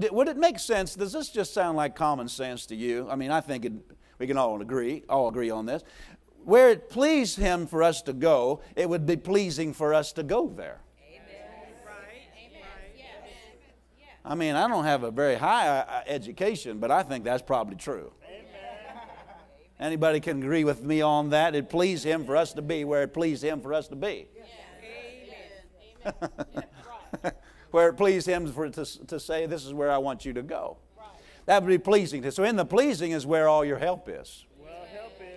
Would it make sense? Does this just sound like common sense to you? I mean, I think it, we can all agree, all agree on this. Where it pleased him for us to go, it would be pleasing for us to go there. I mean, I don't have a very high uh, education, but I think that's probably true. Anybody can agree with me on that? It pleased him for us to be where it pleased him for us to be. where it pleased him for to, to say, This is where I want you to go. That would be pleasing to. So in the pleasing is where all your help is.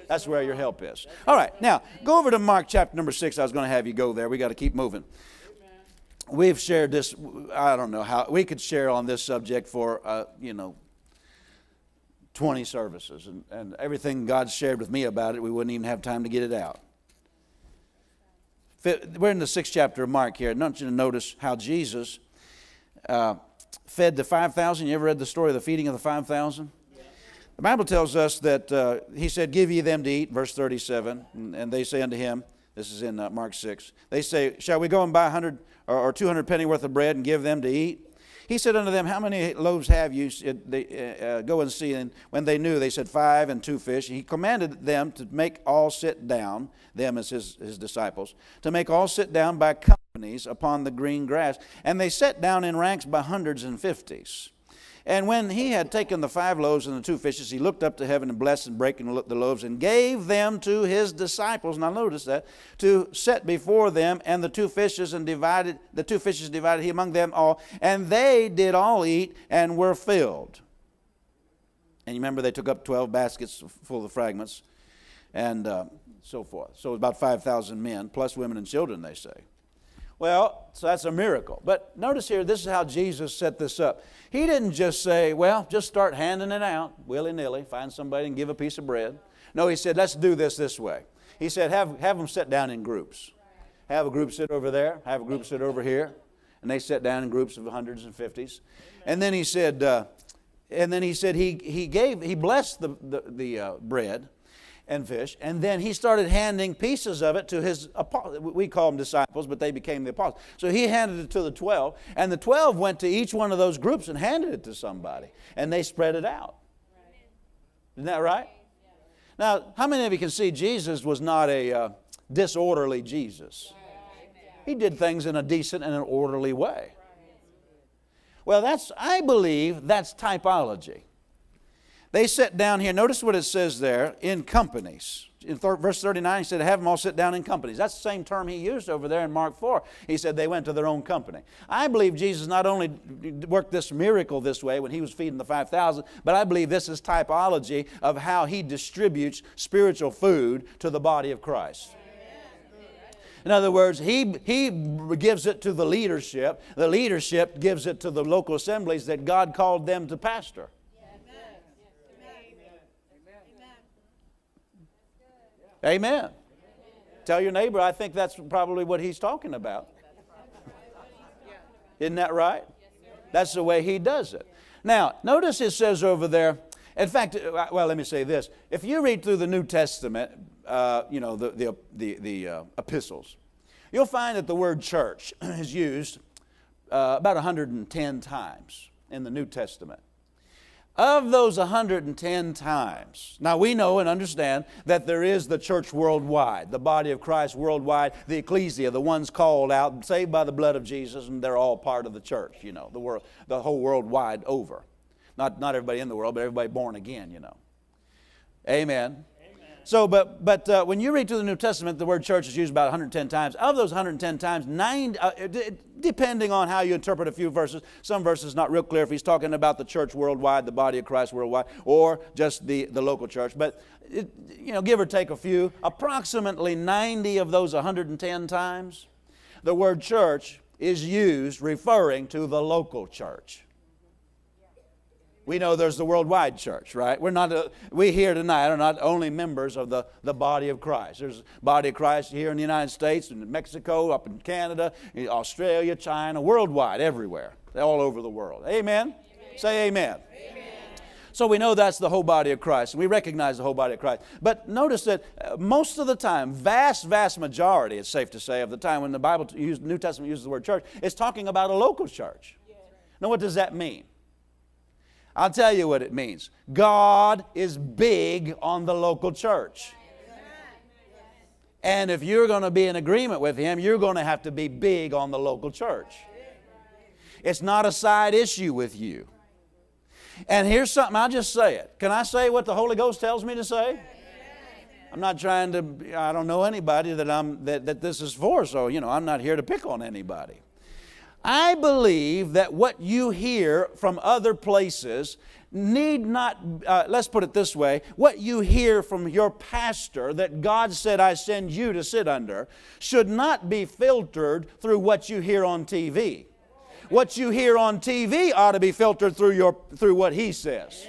That's where your help is. All right, now go over to Mark chapter number six. I was going to have you go there. We got to keep moving. We've shared this. I don't know how we could share on this subject for uh, you know 20 services, and, and everything God shared with me about it, we wouldn't even have time to get it out. We're in the sixth chapter of Mark here. I want you to notice how Jesus uh, fed the 5,000. You ever read the story of the feeding of the 5,000? The Bible tells us that uh, he said, Give ye them to eat, verse 37. And, and they say unto him, This is in uh, Mark 6. They say, Shall we go and buy 100 or, or 200 penny worth of bread and give them to eat? He said unto them, How many loaves have you? They, uh, uh, go and see. And when they knew, they said, Five and two fish. He commanded them to make all sit down, them as his, his disciples, to make all sit down by companies upon the green grass. And they sat down in ranks by hundreds and fifties. And when he had taken the five loaves and the two fishes, he looked up to heaven and blessed and breaking the loaves and gave them to his disciples. Now notice that to set before them, and the two fishes and divided the two fishes divided he among them all, and they did all eat and were filled. And you remember they took up twelve baskets full of fragments, and uh, so forth. So about five thousand men plus women and children. They say. Well, so that's a miracle. But notice here, this is how Jesus set this up. He didn't just say, well, just start handing it out willy nilly, find somebody and give a piece of bread. No, he said, let's do this this way. He said, have, have them sit down in groups. Have a group sit over there, have a group sit over here. And they sat down in groups of hundreds and fifties. And then he said, uh, and then he said he, he gave, he blessed the, the, the uh, bread and fish. And then he started handing pieces of it to his apostles. we call them disciples, but they became the apostles. So he handed it to the 12, and the 12 went to each one of those groups and handed it to somebody, and they spread it out. Isn't that right? Now, how many of you can see Jesus was not a uh, disorderly Jesus? He did things in a decent and an orderly way. Well, that's, I believe, that's typology. They sat down here. Notice what it says there in companies. In th- verse 39, he said, Have them all sit down in companies. That's the same term he used over there in Mark 4. He said they went to their own company. I believe Jesus not only worked this miracle this way when he was feeding the 5,000, but I believe this is typology of how he distributes spiritual food to the body of Christ. In other words, he, he gives it to the leadership. The leadership gives it to the local assemblies that God called them to pastor. Amen. Tell your neighbor, I think that's probably what he's talking about. Isn't that right? That's the way he does it. Now, notice it says over there, in fact, uh, well, let me say this. If you read through the New Testament, uh, you know, the, the, the, the uh, epistles, you'll find that the word church is used uh, about 110 times in the New Testament. Of those 110 times, now we know and understand that there is the church worldwide, the body of Christ worldwide, the ecclesia, the ones called out, saved by the blood of Jesus, and they're all part of the church, you know, the, world, the whole world wide over. Not, not everybody in the world, but everybody born again, you know. Amen. So, but, but uh, when you read through the New Testament, the word church is used about 110 times. Of those 110 times, nine, uh, depending on how you interpret a few verses, some verses not real clear if he's talking about the church worldwide, the body of Christ worldwide, or just the, the local church. But, it, you know, give or take a few, approximately 90 of those 110 times, the word church is used referring to the local church. We know there's the worldwide church, right? We're not, a, we here tonight are not only members of the, the body of Christ. There's body of Christ here in the United States, in Mexico, up in Canada, in Australia, China, worldwide, everywhere, all over the world. Amen? amen. Say amen. amen. So we know that's the whole body of Christ, and we recognize the whole body of Christ. But notice that uh, most of the time, vast, vast majority, it's safe to say, of the time when the Bible, the New Testament uses the word church, it's talking about a local church. Now, what does that mean? I'll tell you what it means. God is big on the local church. And if you're going to be in agreement with Him, you're going to have to be big on the local church. It's not a side issue with you. And here's something, I'll just say it. Can I say what the Holy Ghost tells me to say? I'm not trying to, I don't know anybody that, I'm, that, that this is for, so, you know, I'm not here to pick on anybody. I believe that what you hear from other places need not, uh, let's put it this way, what you hear from your pastor that God said, I send you to sit under, should not be filtered through what you hear on TV. What you hear on TV ought to be filtered through, your, through what he says.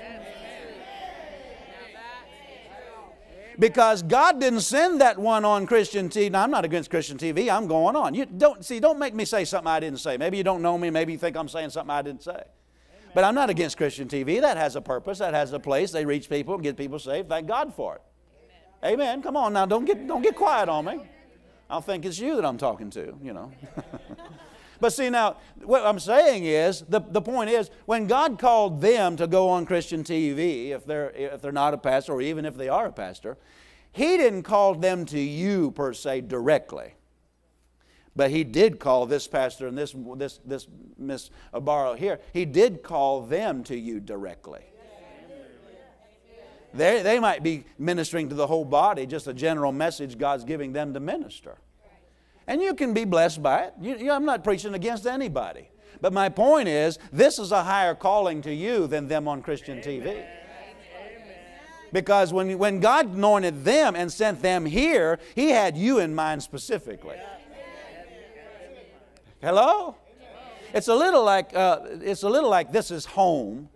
Because God didn't send that one on Christian TV. Now, I'm not against Christian TV. I'm going on. You don't see. Don't make me say something I didn't say. Maybe you don't know me. Maybe you think I'm saying something I didn't say. But I'm not against Christian TV. That has a purpose. That has a place. They reach people and get people saved. Thank God for it. Amen. Amen. Come on now. Don't get don't get quiet on me. I'll think it's you that I'm talking to. You know. But see, now, what I'm saying is, the, the point is, when God called them to go on Christian TV, if they're, if they're not a pastor, or even if they are a pastor, He didn't call them to you per se directly. But He did call this pastor and this, this, this Miss Abaro here, He did call them to you directly. They, they might be ministering to the whole body, just a general message God's giving them to minister. And you can be blessed by it. You, you, I'm not preaching against anybody. But my point is, this is a higher calling to you than them on Christian TV. Because when, when God anointed them and sent them here, He had you in mind specifically. Hello? It's a little like, uh, it's a little like this is home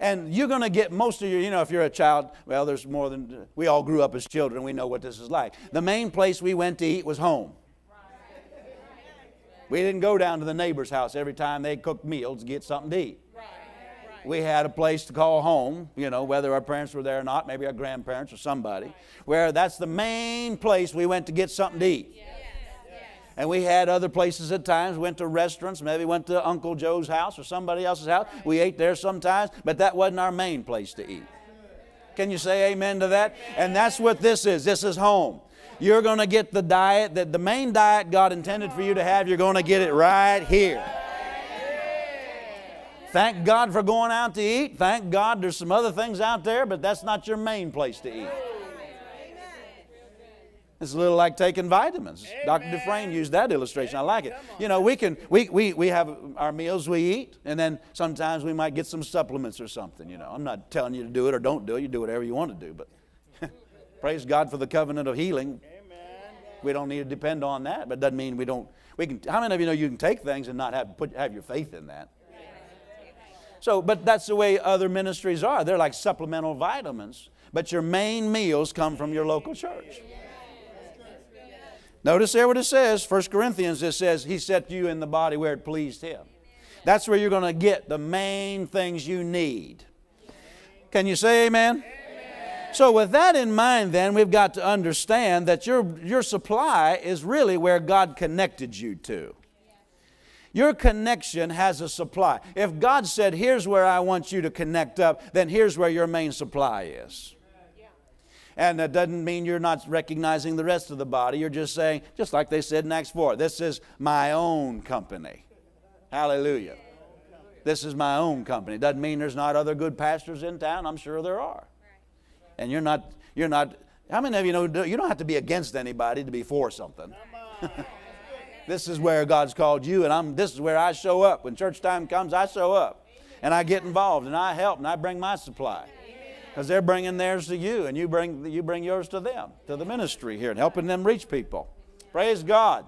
and you're going to get most of your, you know, if you're a child, well, there's more than, we all grew up as children, we know what this is like. The main place we went to eat was home. We didn't go down to the neighbor's house every time they cooked meals to get something to eat. We had a place to call home, you know, whether our parents were there or not, maybe our grandparents or somebody, where that's the main place we went to get something to eat. And we had other places at times, went to restaurants, maybe went to Uncle Joe's house or somebody else's house. We ate there sometimes, but that wasn't our main place to eat. Can you say amen to that? And that's what this is. This is home. You're going to get the diet that the main diet God intended for you to have, you're going to get it right here. Thank God for going out to eat. Thank God there's some other things out there, but that's not your main place to eat. It's a little like taking vitamins. Amen. Dr. Dufresne used that illustration. I like it. You know, we can we, we, we have our meals we eat, and then sometimes we might get some supplements or something. You know, I'm not telling you to do it or don't do it. You do whatever you want to do, but Praise God for the covenant of healing. Amen. We don't need to depend on that, but it doesn't mean we don't. We can. How many of you know you can take things and not have put have your faith in that? So, but that's the way other ministries are. They're like supplemental vitamins, but your main meals come from your local church. Notice there what it says, 1 Corinthians, it says, He set you in the body where it pleased Him. That's where you're going to get the main things you need. Can you say amen? So, with that in mind, then, we've got to understand that your, your supply is really where God connected you to. Your connection has a supply. If God said, Here's where I want you to connect up, then here's where your main supply is. And that doesn't mean you're not recognizing the rest of the body. You're just saying, just like they said in Acts 4, this is my own company. Hallelujah. This is my own company. Doesn't mean there's not other good pastors in town. I'm sure there are. And you're not, you're not, how many of you know you don't have to be against anybody to be for something? this is where God's called you, and I'm, this is where I show up. When church time comes, I show up. And I get involved, and I help, and I bring my supply. Because they're bringing theirs to you, and you bring, you bring yours to them, to the ministry here, and helping them reach people. Praise God.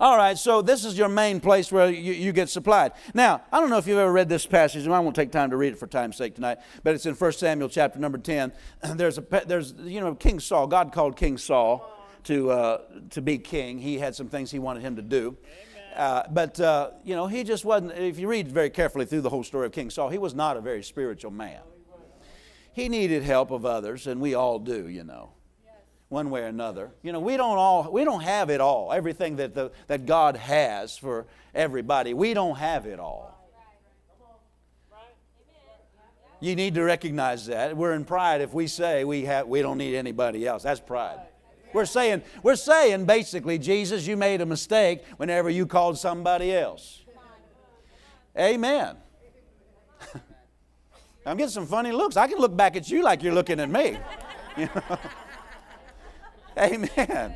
All right, so this is your main place where you, you get supplied. Now, I don't know if you've ever read this passage, and I won't take time to read it for time's sake tonight, but it's in 1 Samuel chapter number 10. There's, a, there's you know, King Saul, God called King Saul to, uh, to be king. He had some things he wanted him to do. Uh, but, uh, you know, he just wasn't, if you read very carefully through the whole story of King Saul, he was not a very spiritual man. He needed help of others, and we all do, you know one way or another. You know, we don't all we don't have it all. Everything that the, that God has for everybody, we don't have it all. You need to recognize that. We're in pride if we say we, have, we don't need anybody else. That's pride. We're saying, we're saying basically, Jesus, you made a mistake whenever you called somebody else. Amen. I'm getting some funny looks. I can look back at you like you're looking at me. You know? Amen.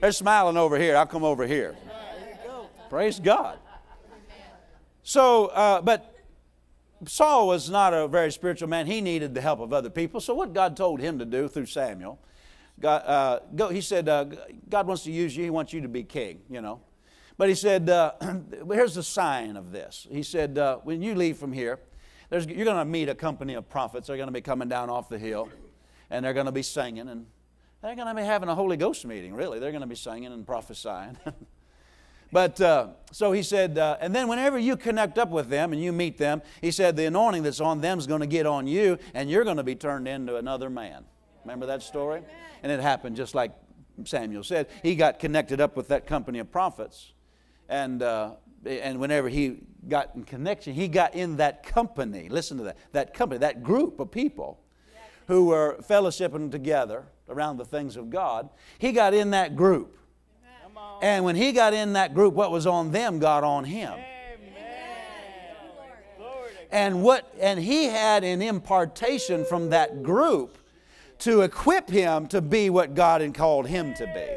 They're smiling over here. I'll come over here. Praise God. So, uh, but Saul was not a very spiritual man. He needed the help of other people. So, what God told him to do through Samuel, God, uh, go, he said, uh, God wants to use you. He wants you to be king, you know. But he said, uh, here's the sign of this. He said, uh, when you leave from here, you're going to meet a company of prophets. They're going to be coming down off the hill, and they're going to be singing, and they're going to be having a Holy Ghost meeting, really. They're going to be singing and prophesying. But uh, so he said, uh, and then whenever you connect up with them and you meet them, he said, the anointing that's on them is going to get on you, and you're going to be turned into another man. Remember that story? And it happened just like Samuel said. He got connected up with that company of prophets. And, uh, and whenever he got in connection, he got in that company. Listen to that. That company, that group of people who were fellowshipping together around the things of God. He got in that group. And when he got in that group, what was on them got on him. And what and he had an impartation from that group to equip him to be what God had called him to be.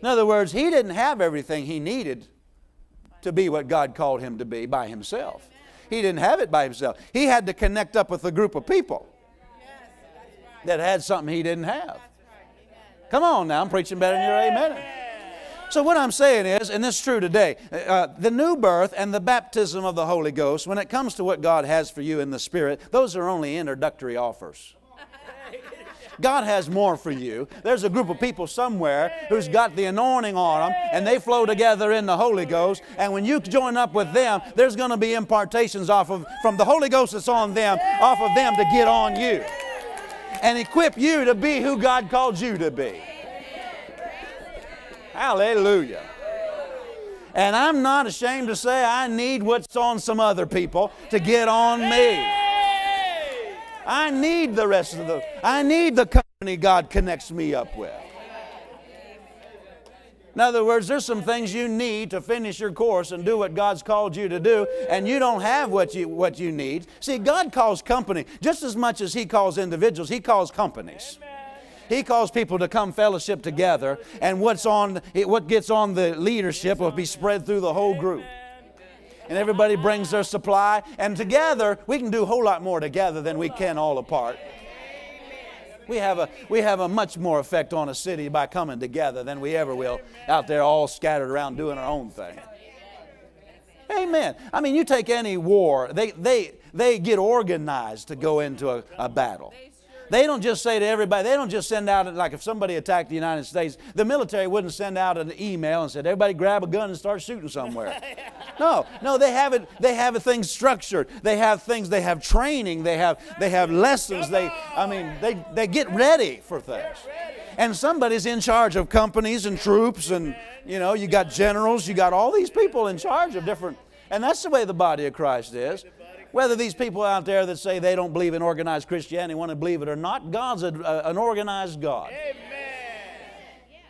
In other words, he didn't have everything he needed to be what God called him to be by himself. He didn't have it by himself. He had to connect up with a group of people that had something he didn't have. Come on now, I'm preaching better than your amen. So, what I'm saying is, and this is true today, uh, the new birth and the baptism of the Holy Ghost, when it comes to what God has for you in the Spirit, those are only introductory offers. God has more for you. There's a group of people somewhere who's got the anointing on them, and they flow together in the Holy Ghost. And when you join up with them, there's going to be impartations off of from the Holy Ghost that's on them, off of them to get on you and equip you to be who God called you to be. Hallelujah. And I'm not ashamed to say I need what's on some other people to get on me. I need the rest of the, I need the company God connects me up with. In other words, there's some things you need to finish your course and do what God's called you to do, and you don't have what you, what you need. See, God calls company just as much as He calls individuals, He calls companies. He calls people to come fellowship together, and what's on, what gets on the leadership will be spread through the whole group. And everybody brings their supply, and together we can do a whole lot more together than we can all apart. We have, a, we have a much more effect on a city by coming together than we ever will out there all scattered around doing our own thing. Amen. I mean, you take any war, they, they, they get organized to go into a, a battle. They don't just say to everybody, they don't just send out, like if somebody attacked the United States, the military wouldn't send out an email and said, everybody grab a gun and start shooting somewhere. no, no, they have it, they have things structured. They have things, they have training, they have, they have lessons. They, I mean, they, they get ready for things. And somebody's in charge of companies and troops and, you know, you got generals, you got all these people in charge of different, and that's the way the body of Christ is. Whether these people out there that say they don't believe in organized Christianity want to believe it or not, God's a, a, an organized God. Amen.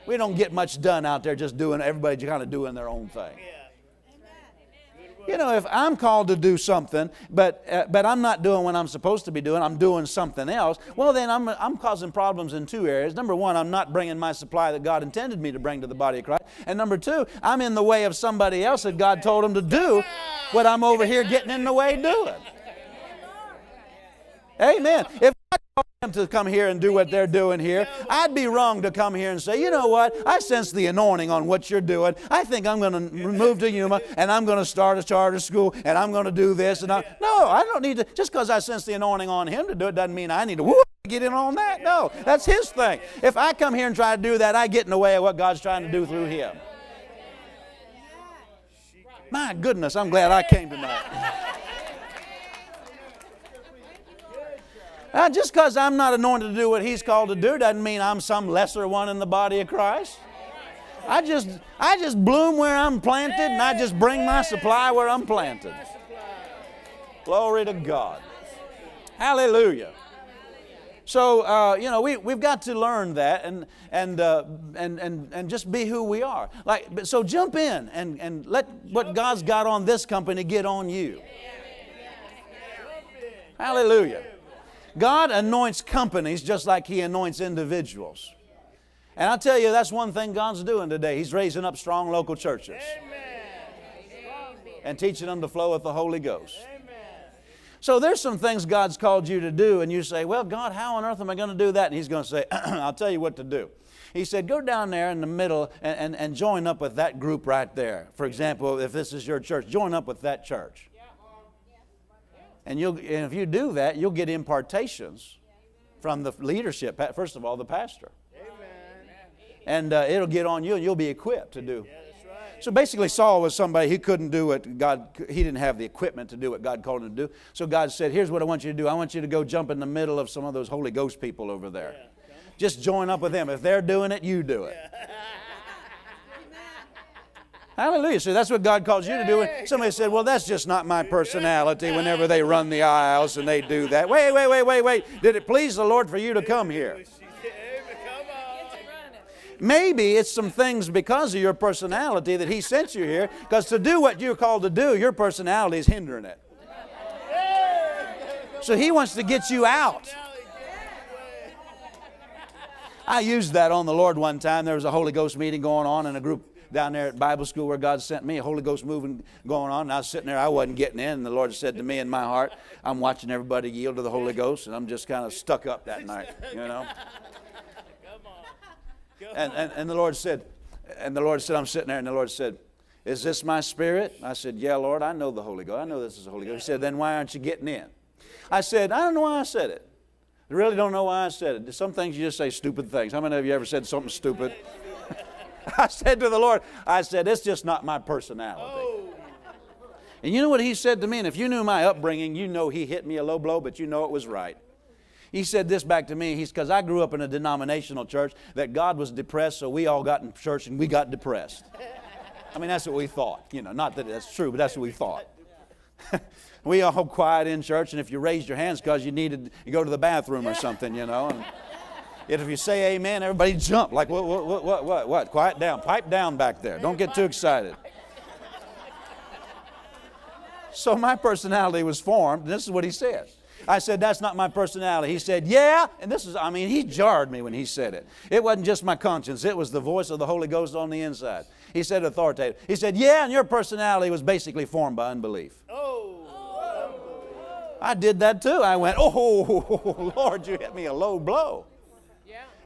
We don't get much done out there just doing, everybody kind of doing their own thing. You know, if I'm called to do something, but, uh, but I'm not doing what I'm supposed to be doing, I'm doing something else, well, then I'm, I'm causing problems in two areas. Number one, I'm not bringing my supply that God intended me to bring to the body of Christ. And number two, I'm in the way of somebody else that God told them to do what I'm over here getting in the way doing. Amen. If to come here and do what they're doing here, I'd be wrong to come here and say, you know what, I sense the anointing on what you're doing. I think I'm going to move to Yuma and I'm going to start a charter school and I'm going to do this. And I, no, I don't need to, just because I sense the anointing on him to do it doesn't mean I need to get in on that. No, that's his thing. If I come here and try to do that, I get in the way of what God's trying to do through him. My goodness, I'm glad I came tonight. Uh, just because I'm not anointed to do what He's called to do doesn't mean I'm some lesser one in the body of Christ. I just, I just bloom where I'm planted and I just bring my supply where I'm planted. Glory to God. Hallelujah. So uh, you know we we've got to learn that and and uh, and and and just be who we are. Like so, jump in and and let what God's got on this company get on you. Hallelujah. God anoints companies just like He anoints individuals. And I tell you, that's one thing God's doing today. He's raising up strong local churches and teaching them to flow with the Holy Ghost. So there's some things God's called you to do, and you say, Well, God, how on earth am I going to do that? And He's going to say, I'll tell you what to do. He said, Go down there in the middle and, and, and join up with that group right there. For example, if this is your church, join up with that church. And, you'll, and if you do that, you'll get impartations from the leadership, first of all, the pastor. Amen. And uh, it'll get on you, and you'll be equipped to do. So basically, Saul was somebody he couldn't do what God, he didn't have the equipment to do what God called him to do. So God said, Here's what I want you to do. I want you to go jump in the middle of some of those Holy Ghost people over there. Just join up with them. If they're doing it, you do it. Hallelujah. So that's what God calls you to do. And somebody said, Well, that's just not my personality whenever they run the aisles and they do that. Wait, wait, wait, wait, wait. Did it please the Lord for you to come here? Maybe it's some things because of your personality that He sent you here, because to do what you're called to do, your personality is hindering it. So He wants to get you out. I used that on the Lord one time. There was a Holy Ghost meeting going on in a group down there at Bible school where God sent me, a Holy Ghost moving going on. And I was sitting there, I wasn't getting in. And the Lord said to me in my heart, I'm watching everybody yield to the Holy Ghost, and I'm just kind of stuck up that night, you know. And, and, and the Lord said, and the Lord said, I'm sitting there, and the Lord said, Is this my spirit? I said, Yeah, Lord, I know the Holy Ghost. I know this is the Holy Ghost. He said, Then why aren't you getting in? I said, I don't know why I said it. I really don't know why I said it. Some things you just say stupid things. How many of you ever said something stupid? I said to the Lord, I said, it's just not my personality. Oh. And you know what he said to me? And if you knew my upbringing, you know he hit me a low blow, but you know it was right. He said this back to me. He's because I grew up in a denominational church that God was depressed, so we all got in church and we got depressed. I mean, that's what we thought. You know, not that that's true, but that's what we thought. we all quiet in church, and if you raised your hands because you needed to go to the bathroom or something, you know. And, if you say amen, everybody jump. Like, what, what, what, what, what, what? Quiet down. Pipe down back there. Don't get too excited. So my personality was formed. This is what he said. I said, That's not my personality. He said, Yeah. And this is, I mean, he jarred me when he said it. It wasn't just my conscience, it was the voice of the Holy Ghost on the inside. He said, Authoritative. He said, Yeah, and your personality was basically formed by unbelief. Oh. I did that too. I went, Oh, Lord, you hit me a low blow.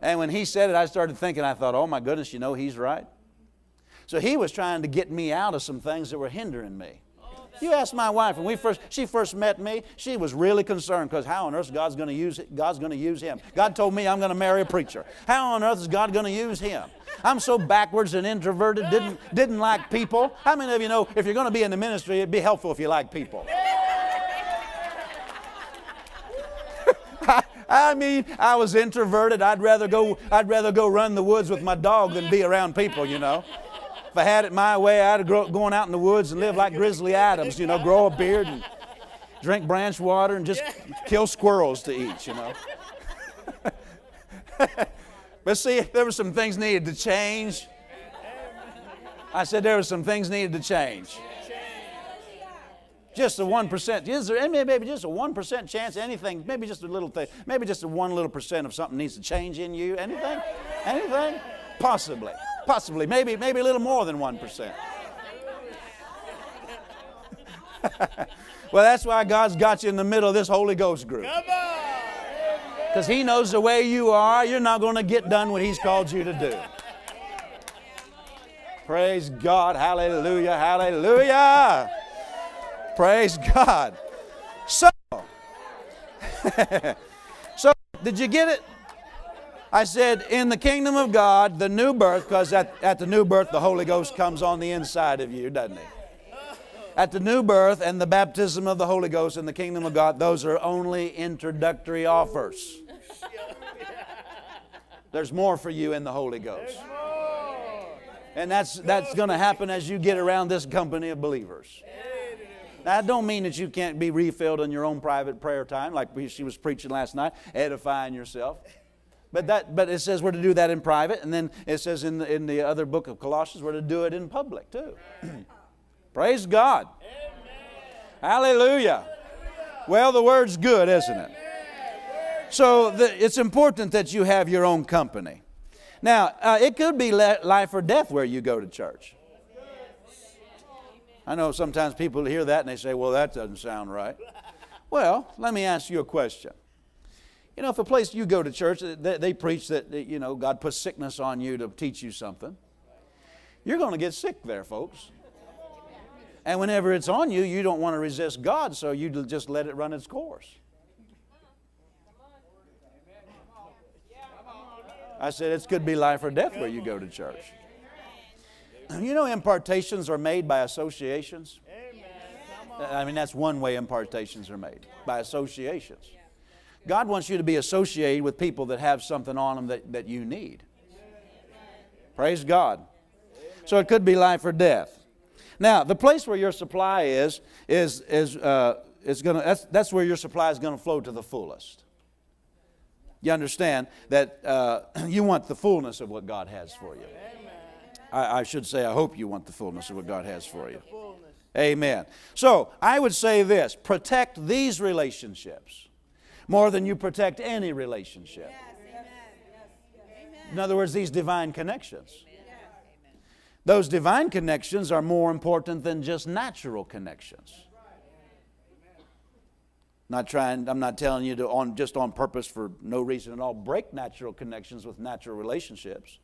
And when he said it, I started thinking, I thought, oh my goodness, you know, he's right. So he was trying to get me out of some things that were hindering me. You ask my wife when we first she first met me, she was really concerned because how on earth God's going to use God's going to use him. God told me I'm going to marry a preacher. How on earth is God going to use him? I'm so backwards and introverted, didn't didn't like people. How many of you know if you're going to be in the ministry, it'd be helpful if you like people? mean, I was introverted. I'd rather go, I'd rather go run the woods with my dog than be around people, you know. If I had it my way, I'd have gone out in the woods and live like Grizzly Adams, you know, grow a beard and drink branch water and just kill squirrels to eat, you know. but see, there were some things needed to change. I said there were some things needed to change just a 1%. Is there maybe just a 1% chance anything, maybe just a little thing, maybe just a one little percent of something needs to change in you? Anything? Anything? Possibly. Possibly. Maybe, maybe a little more than 1%. well, that's why God's got you in the middle of this Holy Ghost group. Because He knows the way you are, you're not going to get done what He's called you to do. Praise God. Hallelujah. Hallelujah. Praise God. So, so did you get it? I said, in the kingdom of God, the new birth, because at, at the new birth, the Holy Ghost comes on the inside of you, doesn't he? At the new birth and the baptism of the Holy Ghost in the kingdom of God, those are only introductory offers. There's more for you in the Holy Ghost. And that's, that's going to happen as you get around this company of believers. That don't mean that you can't be refilled in your own private prayer time, like she was preaching last night, edifying yourself. But that, but it says we're to do that in private, and then it says in the, in the other book of Colossians we're to do it in public too. Praise God. Amen. Hallelujah. Well, the word's good, isn't it? So the, it's important that you have your own company. Now, uh, it could be life or death where you go to church. I know sometimes people hear that and they say, well, that doesn't sound right. Well, let me ask you a question. You know, if a place you go to church, uh, they, they preach that, you know, God puts sickness on you to teach you something. You're going to get sick there, folks. And whenever it's on you, you don't want to resist God, so you just let it run its course. I said, it could be life or death where you go to church. You know, impartations are made by associations. I mean, that's one way impartations are made by associations. God wants you to be associated with people that have something on them that, that you need. Praise God. So it could be life or death. Now, the place where your supply is, is, is, uh, is gonna, that's, that's where your supply is going to flow to the fullest. You understand that uh, you want the fullness of what God has for you. I, I, should say, I hope you want the fullness of what God has for you. Amen. So I would say this protect these relationships more than you protect any relationship. In other words, these divine connections. Those divine connections are more important than just natural connections. Not trying, I'm not telling you to on just on purpose for no reason at all break natural connections with natural relationships.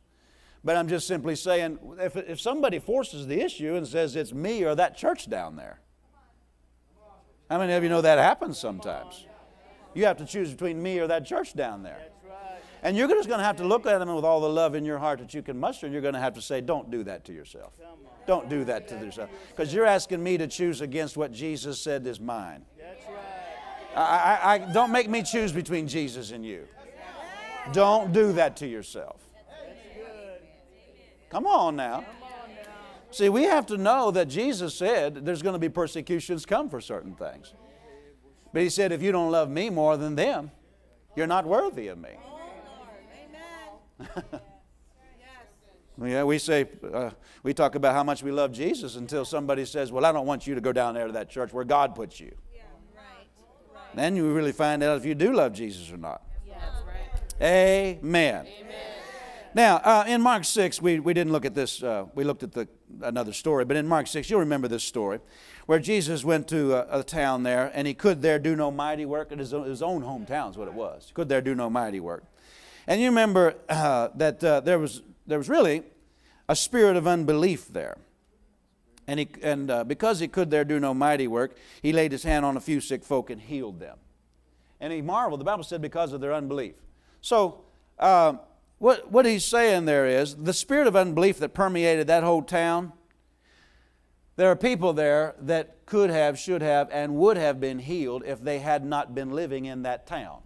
But I'm just simply saying if, if somebody forces the issue and says it's me or that church down there, how many of you know that happens sometimes? You have to choose between me or that church down there. And you're just going to have to look at them with all the love in your heart that you can muster, and you're going to have to say, Don't do that to yourself. Don't do that to yourself. Because you're asking me to choose against what Jesus said is mine. I, I, I, don't make me choose between Jesus and you. Don't do that to yourself. Come on now. See, we have to know that Jesus said there's going to be persecutions come for certain things. But he said, if you don't love me more than them, you're not worthy of me. yeah, we say, uh, we talk about how much we love Jesus until somebody says, well, I don't want you to go down there to that church where God puts you. Yeah, right, right. Then you really find out if you do love Jesus or not. Yeah, right. Amen. Amen. Now, uh, in Mark 6, we, we didn't look at this, uh, we looked at the, another story, but in Mark 6, you'll remember this story, where Jesus went to a, a town there, and he could there do no mighty work. In his own, his own hometown is what it was. Could there do no mighty work. And you remember uh, that uh, there, was, there was really a spirit of unbelief there. And, he, and uh, because he could there do no mighty work, he laid his hand on a few sick folk and healed them. And he marveled, the Bible said, because of their unbelief. So, uh, what, what he's saying there is the spirit of unbelief that permeated that whole town, there are people there that could have, should have, and would have been healed if they had not been living in that town.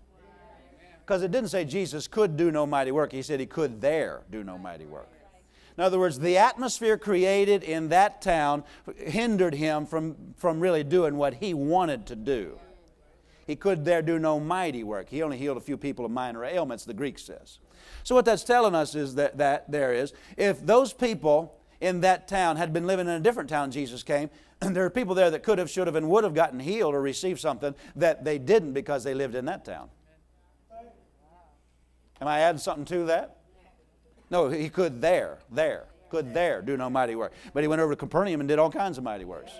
Because it didn't say Jesus could do no mighty work, he said he could there do no mighty work. In other words, the atmosphere created in that town hindered him from, from really doing what he wanted to do. He could there do no mighty work. He only healed a few people of minor ailments, the Greek says. So what that's telling us is that, that there is, if those people in that town had been living in a different town Jesus came, there are people there that could have, should have, and would have gotten healed or received something that they didn't because they lived in that town. Am I adding something to that? No, he could there, there, could there do no mighty work. But he went over to Capernaum and did all kinds of mighty works.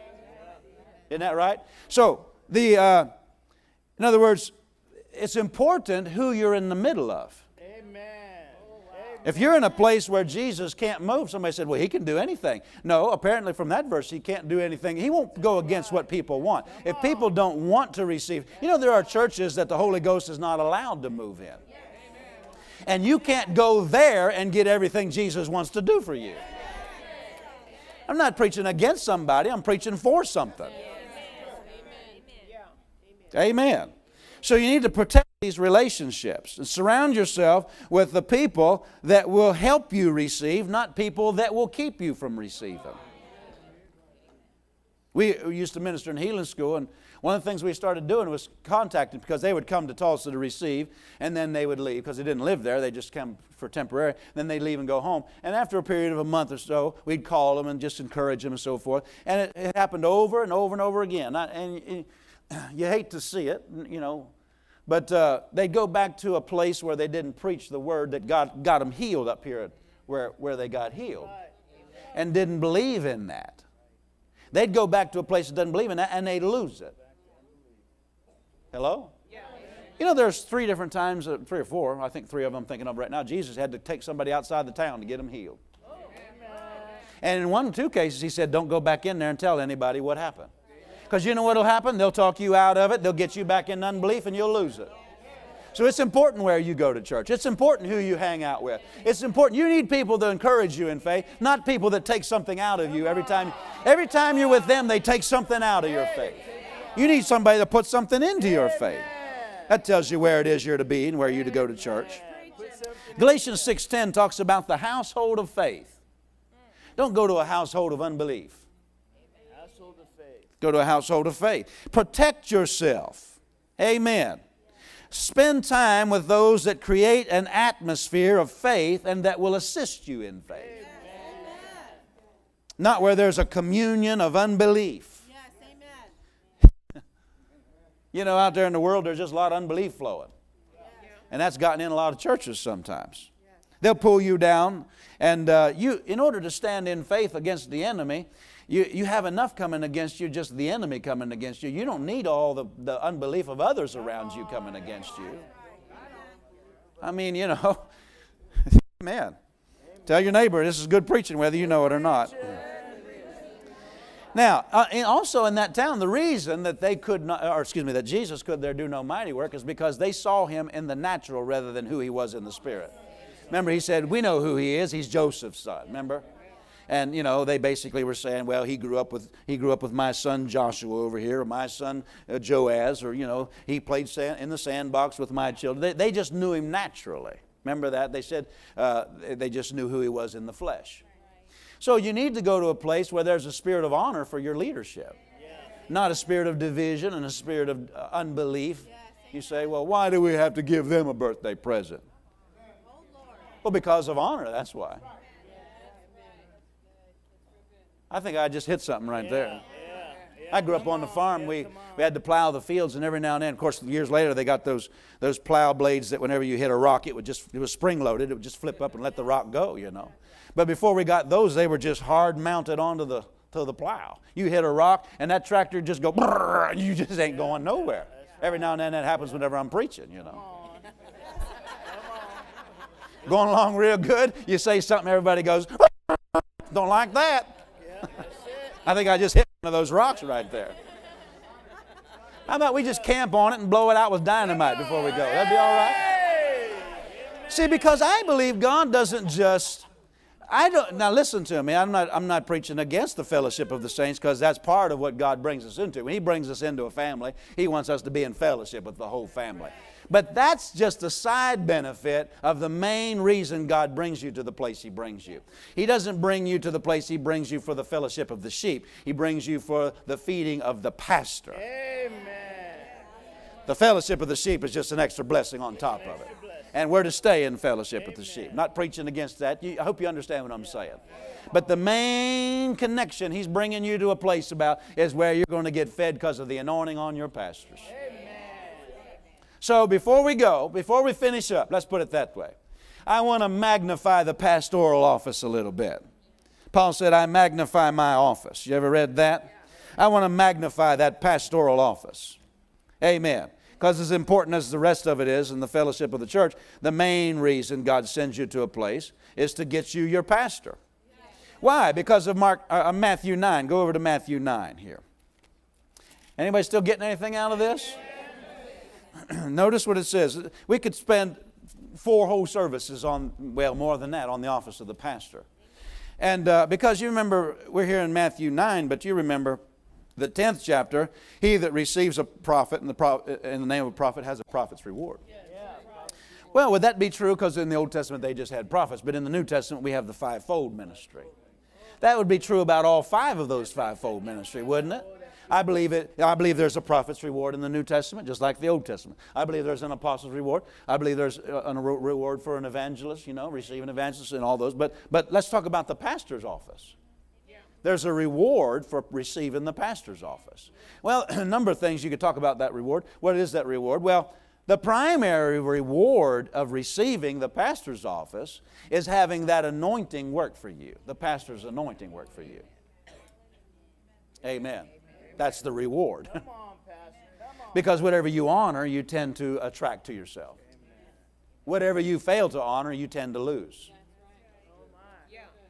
Isn't that right? So, the, uh, in other words, it's important who you're in the middle of. If you're in a place where Jesus can't move, somebody said, well, he can do anything. No, apparently from that verse, he can't do anything. He won't go against what people want. If people don't want to receive, you know, there are churches that the Holy Ghost is not allowed to move in. And you can't go there and get everything Jesus wants to do for you. I'm not preaching against somebody, I'm preaching for something. Amen. So you need to protect these relationships and surround yourself with the people that will help you receive, not people that will keep you from receiving. We used to minister in healing school, and one of the things we started doing was contacting because they would come to Tulsa to receive, and then they would leave because they didn't live there. They just come for temporary. Then they'd leave and go home. And after a period of a month or so, we'd call them and just encourage them and so forth. And it, it happened over and over and over again. and you hate to see it, you know, but uh, they'd go back to a place where they didn't preach the word that God got them healed up here, where, where they got healed, and didn't believe in that. They'd go back to a place that doesn't believe in that, and they'd lose it. Hello? You know, there's three different times, uh, three or four, I think three of them I'm thinking of right now. Jesus had to take somebody outside the town to get them healed. And in one or two cases, he said, Don't go back in there and tell anybody what happened. Because you know what will happen? They'll talk you out of it, they'll get you back in unbelief, and you'll lose it. So it's important where you go to church. It's important who you hang out with. It's important. You need people to encourage you in faith, not people that take something out of you every time. Every time you're with them, they take something out of your faith. You need somebody to put something into your faith. That tells you where it is you're to be and where you're to go to church. Galatians 6:10 talks about the household of faith. Don't go to a household of unbelief. Go to a household of faith. Protect yourself. Amen. Spend time with those that create an atmosphere of faith and that will assist you in faith. Amen. Not where there's a communion of unbelief. Yes, you know, out there in the world, there's just a lot of unbelief flowing. And that's gotten in a lot of churches sometimes. They'll pull you down, and uh, you, in order to stand in faith against the enemy, you, you have enough coming against you, just the enemy coming against you. You don't need all the, the unbelief of others around you coming against you. I mean, you know, man. Tell your neighbor this is good preaching, whether you know it or not. Now, uh, also in that town, the reason that they could not, or excuse me, that Jesus could there do no mighty work is because they saw him in the natural rather than who he was in the spirit. Remember, he said, We know who he is. He's Joseph's son. Remember? And you know they basically were saying, well, he grew up with he grew up with my son Joshua over here, or my son uh, Joaz, or you know he played sand, in the sandbox with my children. They, they just knew him naturally. Remember that they said uh, they just knew who he was in the flesh. So you need to go to a place where there's a spirit of honor for your leadership, not a spirit of division and a spirit of uh, unbelief. You say, well, why do we have to give them a birthday present? Well, because of honor, that's why. I think I just hit something right yeah, there. Yeah, yeah. I grew up on the farm. We, we had to plow the fields, and every now and then, of course, years later, they got those, those plow blades that whenever you hit a rock, it would just, it was spring loaded. It would just flip up and let the rock go, you know. But before we got those, they were just hard mounted onto the, to the plow. You hit a rock, and that tractor just go, you just ain't going nowhere. Every now and then that happens whenever I'm preaching, you know. Going along real good, you say something, everybody goes, don't like that. I think I just hit one of those rocks right there. How about we just camp on it and blow it out with dynamite before we go? That'd be all right. See, because I believe God doesn't just. I don't now listen to me. I'm not I'm not preaching against the fellowship of the saints because that's part of what God brings us into. When He brings us into a family, He wants us to be in fellowship with the whole family. But that's just a side benefit of the main reason God brings you to the place He brings you. He doesn't bring you to the place He brings you for the fellowship of the sheep, He brings you for the feeding of the pastor. Amen. The fellowship of the sheep is just an extra blessing on top of it. And we're to stay in fellowship with the sheep. Not preaching against that. I hope you understand what I'm saying. But the main connection He's bringing you to a place about is where you're going to get fed because of the anointing on your pastors. So before we go, before we finish up, let's put it that way. I want to magnify the pastoral office a little bit. Paul said, I magnify my office. You ever read that? I want to magnify that pastoral office. Amen. Because as important as the rest of it is in the fellowship of the church, the main reason God sends you to a place is to get you your pastor. Why? Because of Mark, uh, uh Matthew 9. Go over to Matthew 9 here. Anybody still getting anything out of this? Notice what it says. We could spend four whole services on, well, more than that, on the office of the pastor. And uh, because you remember, we're here in Matthew 9, but you remember the 10th chapter, he that receives a prophet in the, pro- in the name of a prophet has a prophet's reward. Well, would that be true? Because in the Old Testament they just had prophets, but in the New Testament we have the fivefold ministry. that would be true about all five of those fivefold ministry, wouldn't it? I believe it. I believe there's a prophet's reward in the New Testament, just like the Old Testament. I believe there's an apostle's reward. I believe there's uh, a reward for an evangelist. You know, receive an evangelist and all those. But but let's talk about the pastor's office. There's a reward for receiving the pastor's office. Well, a number of things you could talk about that reward. What is that reward? Well, the primary reward of receiving the pastor's office is having that anointing work for you, the pastor's anointing work for you. Amen. That's the reward. because whatever you honor, you tend to attract to yourself. Whatever you fail to honor, you tend to lose.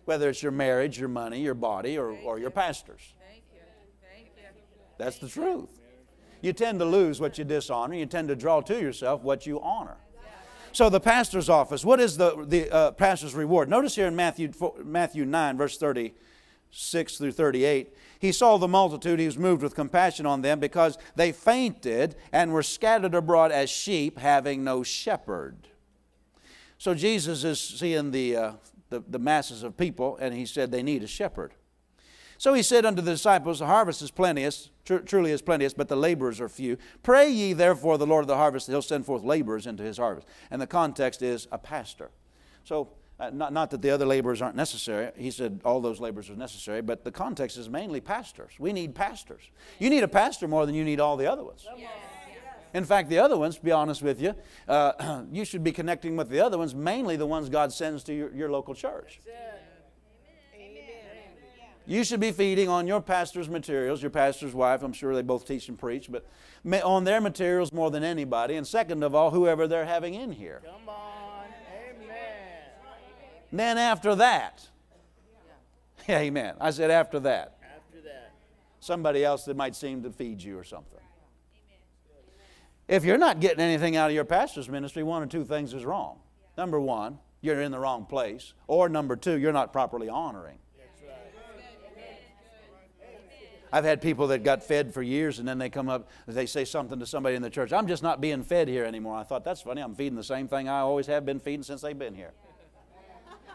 Whether it's your marriage, your money, your body, or, or your pastors. That's the truth you tend to lose what you dishonor. You tend to draw to yourself what you honor. So the pastor's office, what is the, the uh, pastor's reward? Notice here in Matthew, Matthew 9, verse 36 through 38, he saw the multitude, he was moved with compassion on them because they fainted and were scattered abroad as sheep having no shepherd. So Jesus is seeing the, uh, the, the masses of people and he said they need a shepherd. So he said unto the disciples, The harvest is plenteous, tr- truly is plenteous, but the laborers are few. Pray ye therefore the Lord of the harvest that he'll send forth laborers into his harvest. And the context is a pastor. So, uh, not, not that the other laborers aren't necessary. He said all those laborers are necessary, but the context is mainly pastors. We need pastors. You need a pastor more than you need all the other ones. In fact, the other ones, to be honest with you, uh, you should be connecting with the other ones, mainly the ones God sends to your, your local church. You should be feeding on your pastor's materials, your pastor's wife. I'm sure they both teach and preach, but on their materials more than anybody. And second of all, whoever they're having in here. Come on. Then after that, amen. I said after that. After that. Somebody else that might seem to feed you or something. If you're not getting anything out of your pastor's ministry, one or two things is wrong. Number one, you're in the wrong place. Or number two, you're not properly honoring. I've had people that got fed for years and then they come up, they say something to somebody in the church. I'm just not being fed here anymore. I thought, that's funny. I'm feeding the same thing I always have been feeding since they've been here.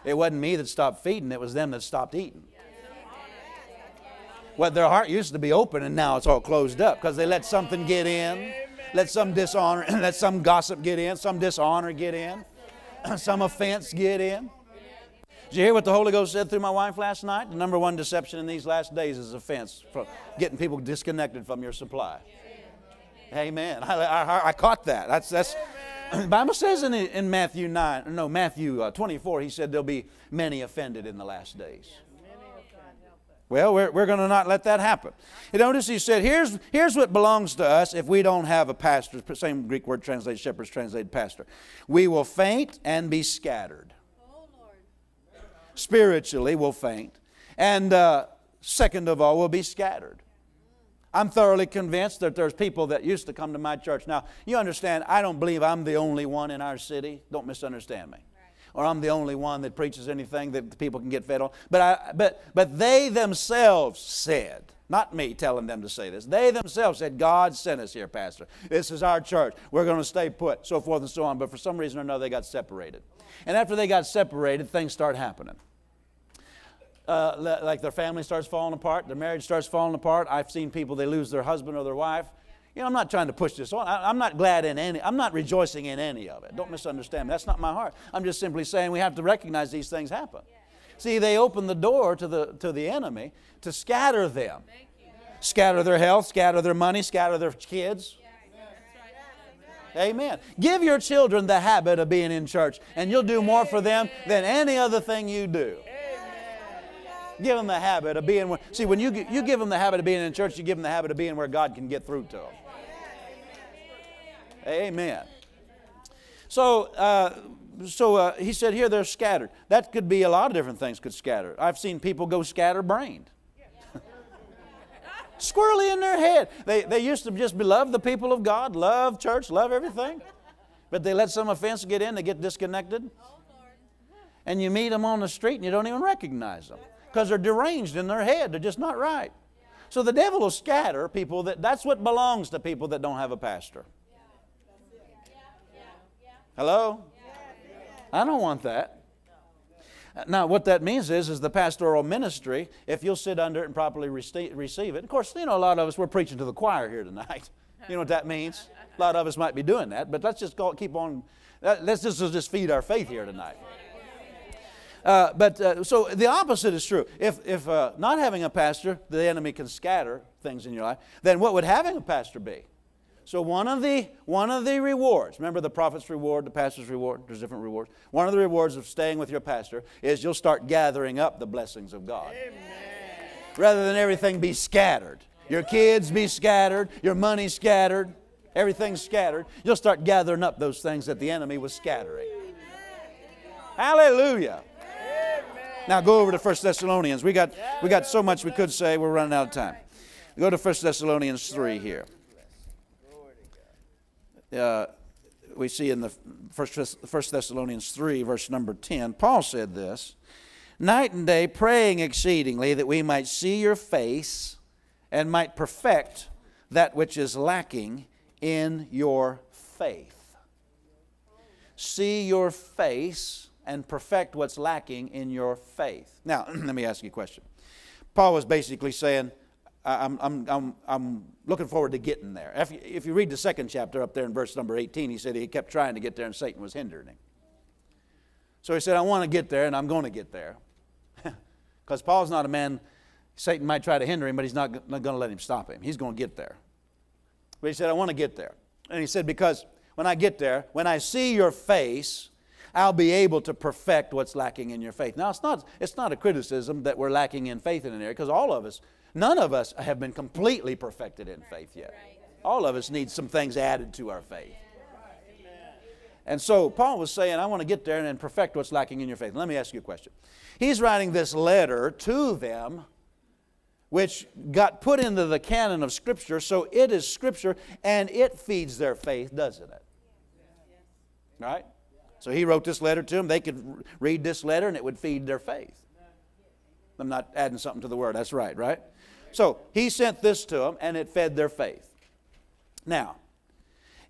It wasn't me that stopped feeding, it was them that stopped eating. Well, their heart used to be open and now it's all closed up because they let something get in, let some dishonor, let some gossip get in, some dishonor get in, some offense get in. Did you hear what the Holy Ghost said through my wife last night? The number one deception in these last days is offense, getting people disconnected from your supply. Amen. I, I, I caught that. That's that's. The Bible says in, in Matthew 9, no, Matthew uh, 24, he said there'll be many offended in the last days. Well, we're, we're going to not let that happen. You notice he said, here's, here's what belongs to us if we don't have a pastor. Same Greek word translated shepherds, translated pastor. We will faint and be scattered spiritually we'll faint. And uh, second of all, we'll be scattered. I'm thoroughly convinced that there's people that used to come to my church. Now, you understand, I don't believe I'm the only one in our city. Don't misunderstand me. Or I'm the only one that preaches anything that people can get fed on. But, I, but, but they themselves said, not me telling them to say this, they themselves said, God sent us here, Pastor. This is our church. We're going to stay put, so forth and so on. But for some reason or another, they got separated. And after they got separated, things start happening. Uh, like their family starts falling apart, their marriage starts falling apart. I've seen people, they lose their husband or their wife. You know, I'm not trying to push this on. I, am not glad in any, I'm not rejoicing in any of it. Don't misunderstand me. That's not my heart. I'm just simply saying we have to recognize these things happen. See, they open the door to the, to the enemy to scatter them. Scatter their health, scatter their money, scatter their kids. Amen. Give your children the habit of being in church, and you'll do more for them than any other thing you do. Give them the habit of being. See, when you you give them the habit of being in church, you give them the habit of being where God can get through to them. Amen. So, uh, so uh, he said here they're scattered. That could be a lot of different things. Could scatter. I've seen people go scatterbrained. Squirrely in their head. They, they used to just love the people of God, love church, love everything. But they let some offense get in, they get disconnected. And you meet them on the street and you don't even recognize them because they're deranged in their head. They're just not right. So the devil will scatter people that that's what belongs to people that don't have a pastor. Hello? I don't want that. Now, what that means is, is the pastoral ministry, if you'll sit under it and properly rece- receive it. Of course, you know, a lot of us, we're preaching to the choir here tonight. You know what that means? A lot of us might be doing that, but let's just go, keep on, let's just, just feed our faith here tonight. Uh, but uh, so the opposite is true. If, if uh, not having a pastor, the enemy can scatter things in your life, then what would having a pastor be? So one of the one of the rewards, remember the prophet's reward, the pastor's reward, there's different rewards. One of the rewards of staying with your pastor is you'll start gathering up the blessings of God. Amen. Rather than everything be scattered. Your kids be scattered, your money scattered, everything's scattered. You'll start gathering up those things that the enemy was scattering. Hallelujah. Now go over to 1 Thessalonians. We got we got so much we could say, we're running out of time. Go to 1 Thessalonians 3 here uh, we see in the First Thessalonians 3, verse number 10, Paul said this Night and day praying exceedingly that we might see your face and might perfect that which is lacking in your faith. See your face and perfect what's lacking in your faith. Now, let me ask you a question. Paul was basically saying, I'm, I'm, I'm, I'm looking forward to getting there. If you, if you read the second chapter up there in verse number 18, he said he kept trying to get there and Satan was hindering him. So he said, I want to get there and I'm going to get there. Because Paul's not a man, Satan might try to hinder him, but he's not, not going to let him stop him. He's going to get there. But he said, I want to get there. And he said, Because when I get there, when I see your face, I'll be able to perfect what's lacking in your faith. Now, it's not, it's not a criticism that we're lacking in faith in an area, because all of us None of us have been completely perfected in faith yet. All of us need some things added to our faith. And so Paul was saying, I want to get there and perfect what's lacking in your faith. Let me ask you a question. He's writing this letter to them, which got put into the canon of Scripture, so it is Scripture and it feeds their faith, doesn't it? Right? So he wrote this letter to them. They could read this letter and it would feed their faith. I'm not adding something to the word. That's right, right? So he sent this to them and it fed their faith. Now,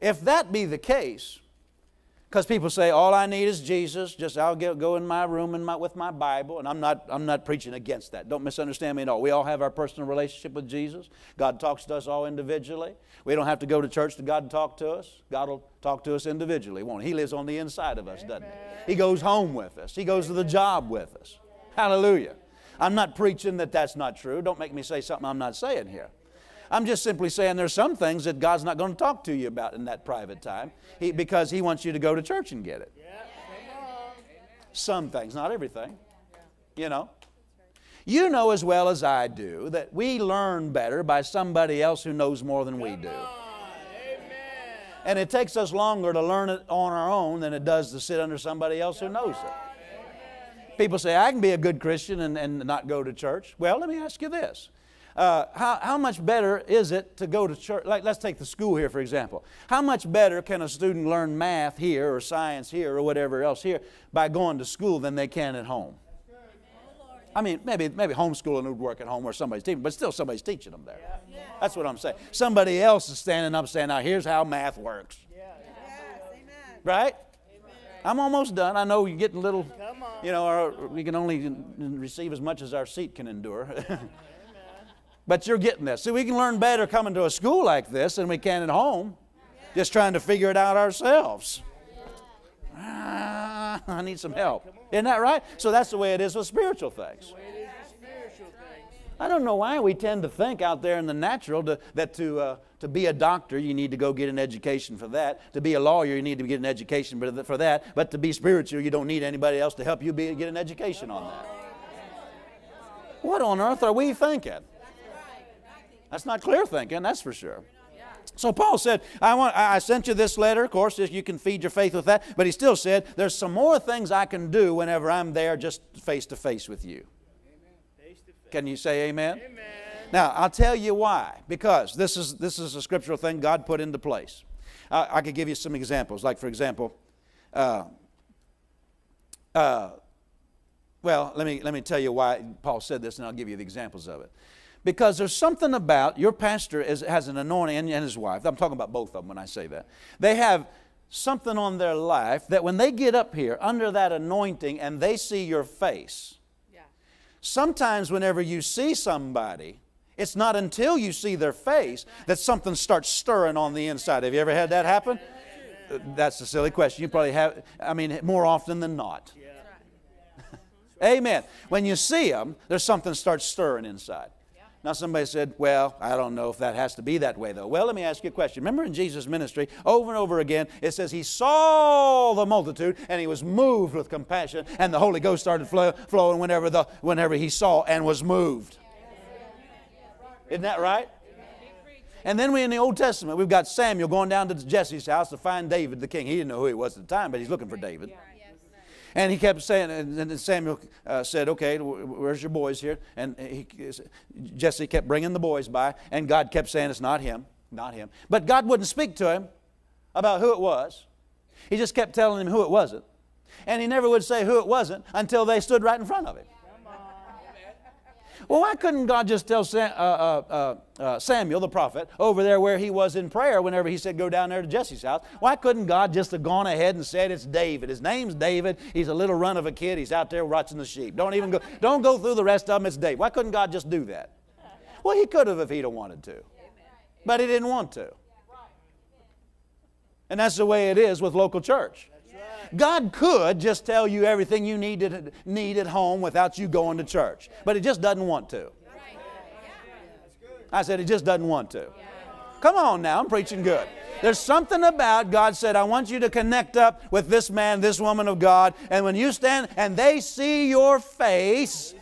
if that be the case, because people say all I need is Jesus, just I'll get, go in my room and my, with my Bible, and I'm not, I'm not preaching against that. Don't misunderstand me at all. We all have our personal relationship with Jesus. God talks to us all individually. We don't have to go to church to God to talk to us. God will talk to us individually, won't He? He lives on the inside of us, doesn't He? He goes home with us. He goes to the job with us. Hallelujah. I'm not preaching that that's not true. Don't make me say something I'm not saying here. I'm just simply saying there's some things that God's not going to talk to you about in that private time he, because He wants you to go to church and get it. Some things, not everything. You know? You know as well as I do that we learn better by somebody else who knows more than we do. And it takes us longer to learn it on our own than it does to sit under somebody else who knows it. People say, I can be a good Christian and, and not go to church. Well, let me ask you this. Uh, how, how much better is it to go to church? Like, let's take the school here, for example. How much better can a student learn math here or science here or whatever else here by going to school than they can at home? I mean, maybe, maybe homeschooling would work at home where somebody's teaching, but still somebody's teaching them there. That's what I'm saying. Somebody else is standing up saying, now here's how math works. Right? I'm almost done. I know you're getting a little, you know, our, we can only receive as much as our seat can endure. but you're getting this. See, we can learn better coming to a school like this than we can at home, just trying to figure it out ourselves. Ah, I need some help. Isn't that right? So that's the way it is with spiritual things. I don't know why we tend to think out there in the natural to, that to, uh, to be a doctor, you need to go get an education for that. To be a lawyer, you need to get an education for that. But to be spiritual, you don't need anybody else to help you be, get an education on that. What on earth are we thinking? That's not clear thinking, that's for sure. So Paul said, I, want, I sent you this letter. Of course, you can feed your faith with that. But he still said, There's some more things I can do whenever I'm there just face to face with you. Can you say amen? amen? Now, I'll tell you why. Because this is, this is a scriptural thing God put into place. I, I could give you some examples. Like, for example, uh, uh, well, let me, let me tell you why Paul said this, and I'll give you the examples of it. Because there's something about your pastor is, has an anointing, and, and his wife. I'm talking about both of them when I say that. They have something on their life that when they get up here under that anointing and they see your face, Yeah. sometimes whenever you see somebody, it's not until you see their face that something starts stirring on the inside. Have you ever had that happen? That's a silly question. You probably have, I mean, more often than not. Amen. When you see them, there's something starts stirring inside. Now, somebody said, Well, I don't know if that has to be that way, though. Well, let me ask you a question. Remember in Jesus' ministry, over and over again, it says he saw the multitude and he was moved with compassion, and the Holy Ghost started flow, flowing whenever, the, whenever he saw and was moved. Isn't that right? And then we in the Old Testament, we've got Samuel going down to Jesse's house to find David the king. He didn't know who he was at the time, but he's looking for David. And he kept saying, and then Samuel uh, said, Okay, where's your boys here? And he, Jesse kept bringing the boys by, and God kept saying, It's not him, not him. But God wouldn't speak to him about who it was. He just kept telling him who it wasn't. And he never would say who it wasn't until they stood right in front of him. Well, why couldn't God just tell Sam, uh, uh, uh, uh, Samuel, the prophet, over there where he was in prayer whenever he said, Go down there to Jesse's house? Why couldn't God just have gone ahead and said, It's David? His name's David. He's a little run of a kid. He's out there watching the sheep. Don't even go, don't go through the rest of them. It's David. Why couldn't God just do that? Well, he could have if he'd have wanted to, but he didn't want to. And that's the way it is with local church. God could just tell you everything you need, to, need at home without you going to church, but He just doesn't want to. I said He just doesn't want to. Come on now, I'm preaching good. There's something about God said, I want you to connect up with this man, this woman of God, and when you stand and they see your face,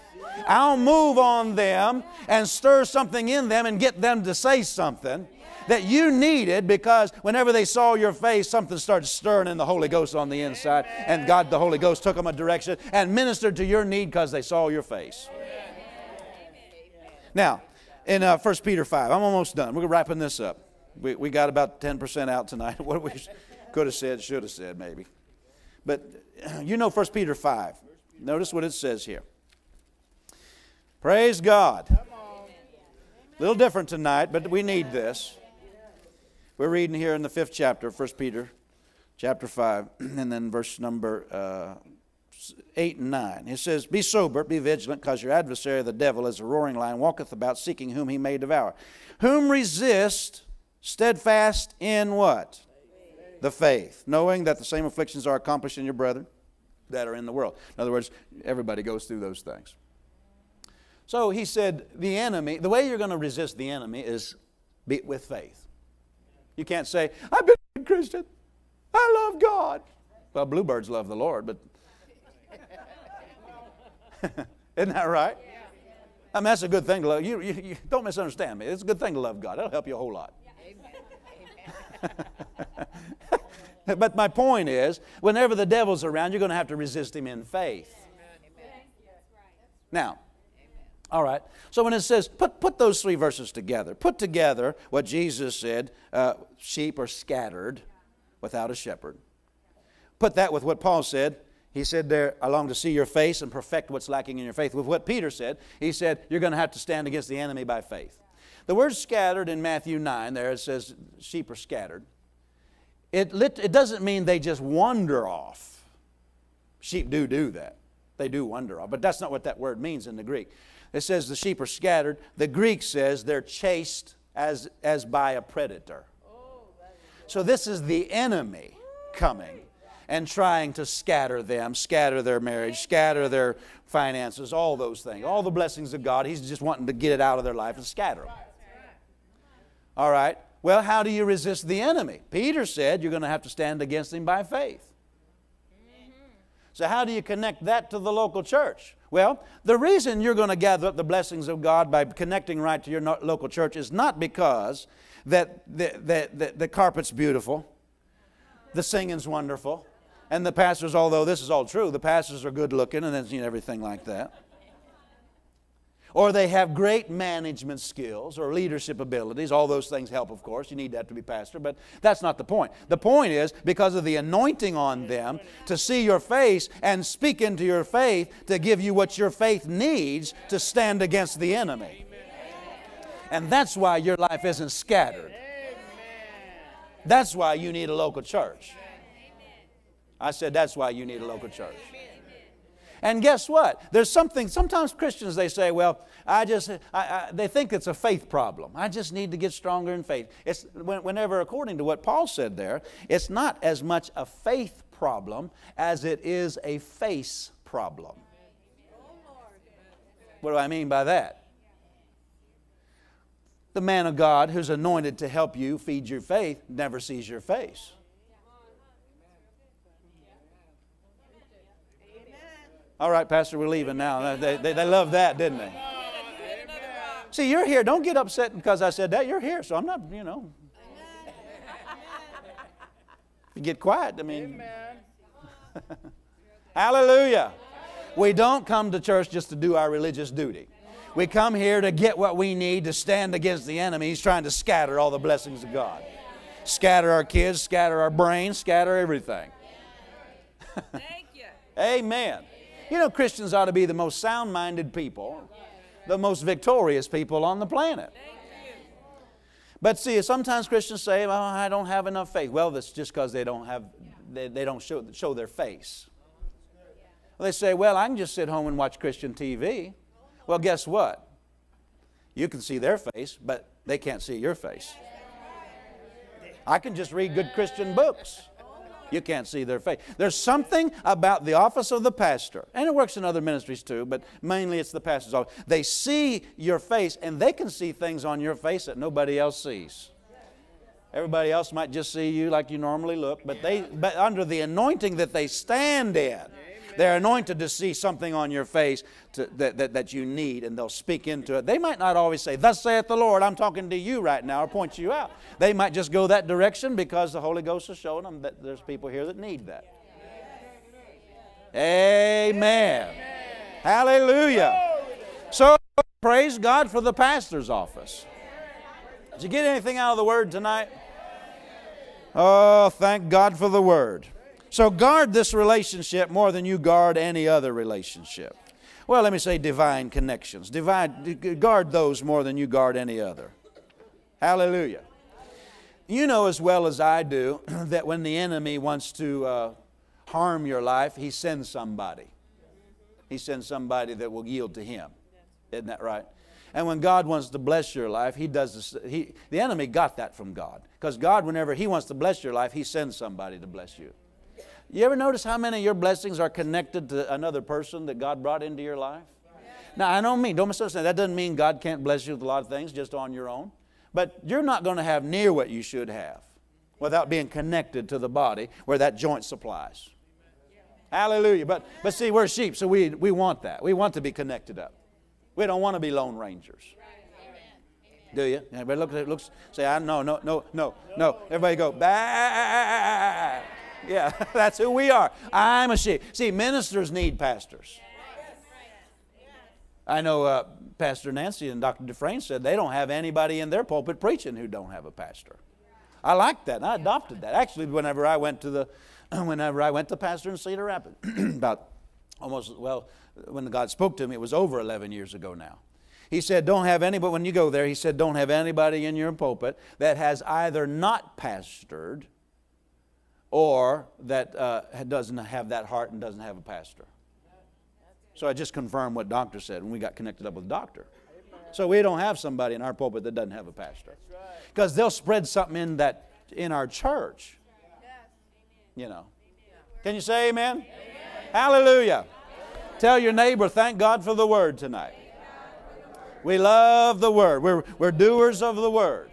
I'll move on them and stir something in them and get them to say something that you needed because whenever they saw your face, something started stirring in the Holy Ghost on the inside, and God, the Holy Ghost, took them a direction and ministered to your need because they saw your face. Now, in uh, 1 Peter 5, I'm almost done. We're wrapping this up. We, we got about 10% out tonight. What we could have said, should have said, maybe. But you know 1 Peter 5. Notice what it says here. Praise God. A little different tonight, but we need this. We're reading here in the fifth chapter, 1 Peter chapter 5, and then verse number uh, 8 and 9. It says, Be sober, be vigilant, because your adversary, the devil, as a roaring lion, walketh about seeking whom he may devour. Whom resist, steadfast in what? The faith, knowing that the same afflictions are accomplished in your brethren that are in the world. In other words, everybody goes through those things. So he said, the enemy, the way you're going to resist the enemy is be, with faith. You can't say, I've been a Christian. I love God. Well, bluebirds love the Lord, but isn't that right? I mean, that's a good thing to love. You, you, you, don't misunderstand me. It's a good thing to love God. That'll help you a whole lot. but my point is, whenever the devil's around, you're going to have to resist him in faith. Now, all right. So when it says, put, put those three verses together, put together what Jesus said uh, sheep are scattered without a shepherd. Put that with what Paul said. He said, there, I long to see your face and perfect what's lacking in your faith. With what Peter said, he said, you're going to have to stand against the enemy by faith. The word scattered in Matthew 9, there it says, sheep are scattered. It, lit, it doesn't mean they just wander off. Sheep do do that. They do wander off. But that's not what that word means in the Greek. It says the sheep are scattered. The Greek says they're chased as, as by a predator. So this is the enemy coming and trying to scatter them, scatter their marriage, scatter their finances, all those things, all the blessings of God. He's just wanting to get it out of their life and scatter them. All right. Well, how do you resist the enemy? Peter said you're going to have to stand against him by faith. So, how do you connect that to the local church? Well, the reason you're going to gather up the blessings of God by connecting right to your local church is not because that the, the, the, carpet's beautiful, the singing's wonderful, and the pastors, although this is all true, the pastors are good looking and everything like that. Or they have great management skills or leadership abilities. All those things help, of course. You need that to be pastor, but that's not the point. The point is because of the anointing on them to see your face and speak into your faith to give you what your faith needs to stand against the enemy. And that's why your life isn't scattered. That's why you need a local church. I said, That's why you need a local church. And guess what? There's something, sometimes Christians, they say, well, I just, I, I, they think it's a faith problem. I just need to get stronger in faith. It's, whenever, according to what Paul said there, it's not as much a faith problem as it is a face problem. What do I mean by that? The man of God who's anointed to help you feed your faith never sees your face. All right, Pastor, we're leaving now. They, they, they love that, didn't they? See, you're here. Don't get upset because I said that. You're here, so I'm not, you know. If you get quiet, I mean. Hallelujah. We don't come to church just to do our religious duty. We come here to get what we need to stand against the enemy. He's trying to scatter all the blessings of God. Scatter our kids, scatter our brains, scatter everything. Thank you. Amen. You know, Christians ought to be the most sound minded people, the most victorious people on the planet. But see, sometimes Christians say, well, I don't have enough faith. Well, that's just because they don't have, they, they don't show, show their face. Well, they say, well, I can just sit home and watch Christian TV. Well, guess what? You can see their face, but they can't see your face. I can just read good Christian books. You can't see their face. There's something about the office of the pastor, and it works in other ministries too, but mainly it's the pastor's office. They see your face, and they can see things on your face that nobody else sees. Everybody else might just see you like you normally look, but they but under the anointing that they stand in, they're anointed to see something on your face to, that, that, that you need, and they'll speak into it. They might not always say, Thus saith the Lord, I'm talking to you right now, or point you out. They might just go that direction because the Holy Ghost has shown them that there's people here that need that. Amen. Amen. Hallelujah. So, praise God for the pastor's office. Did you get anything out of the word tonight? Oh, thank God for the word. So guard this relationship more than you guard any other relationship. Well, let me say divine connections. Divine, guard those more than you guard any other. Hallelujah. You know as well as I do that when the enemy wants to uh, harm your life, he sends somebody. He sends somebody that will yield to him. Isn't that right? And when God wants to bless your life, He does this. He, the enemy got that from God. Because God, whenever He wants to bless your life, He sends somebody to bless you. You ever notice how many of your blessings are connected to another person that God brought into your life? Now, I don't mean, don't misunderstand, that doesn't mean God can't bless you with a lot of things just on your own. But you're not going to have near what you should have without being connected to the body where that joint supplies. Hallelujah. But, but see, we're sheep, so we, we want that. We want to be connected up. We don't want to be lone rangers. Do you? Everybody look, looks, say, I no, no, no, no, no. Everybody go, bah. Yeah, that's who we are. I'm a sheep. See, ministers need pastors. I know uh, Pastor Nancy and Dr. Dufresne said they don't have anybody in their pulpit preaching who don't have a pastor. I like that. I adopted that. Actually, whenever I went to the, whenever I went to pastor in Cedar Rapids, about almost well, when God spoke to me, it was over 11 years ago now. He said, "Don't have anybody." When you go there, he said, "Don't have anybody in your pulpit that has either not pastored or that uh, doesn't have that heart and doesn't have a pastor. So I just confirmed what doctor said when we got connected up with doctor. So we don't have somebody in our pulpit that doesn't have a pastor. Because they'll spread something in that in our church. You know. Can you say amen? amen? Hallelujah. Tell your neighbor, thank God for the word tonight. We love the word. We're, we're doers of the word.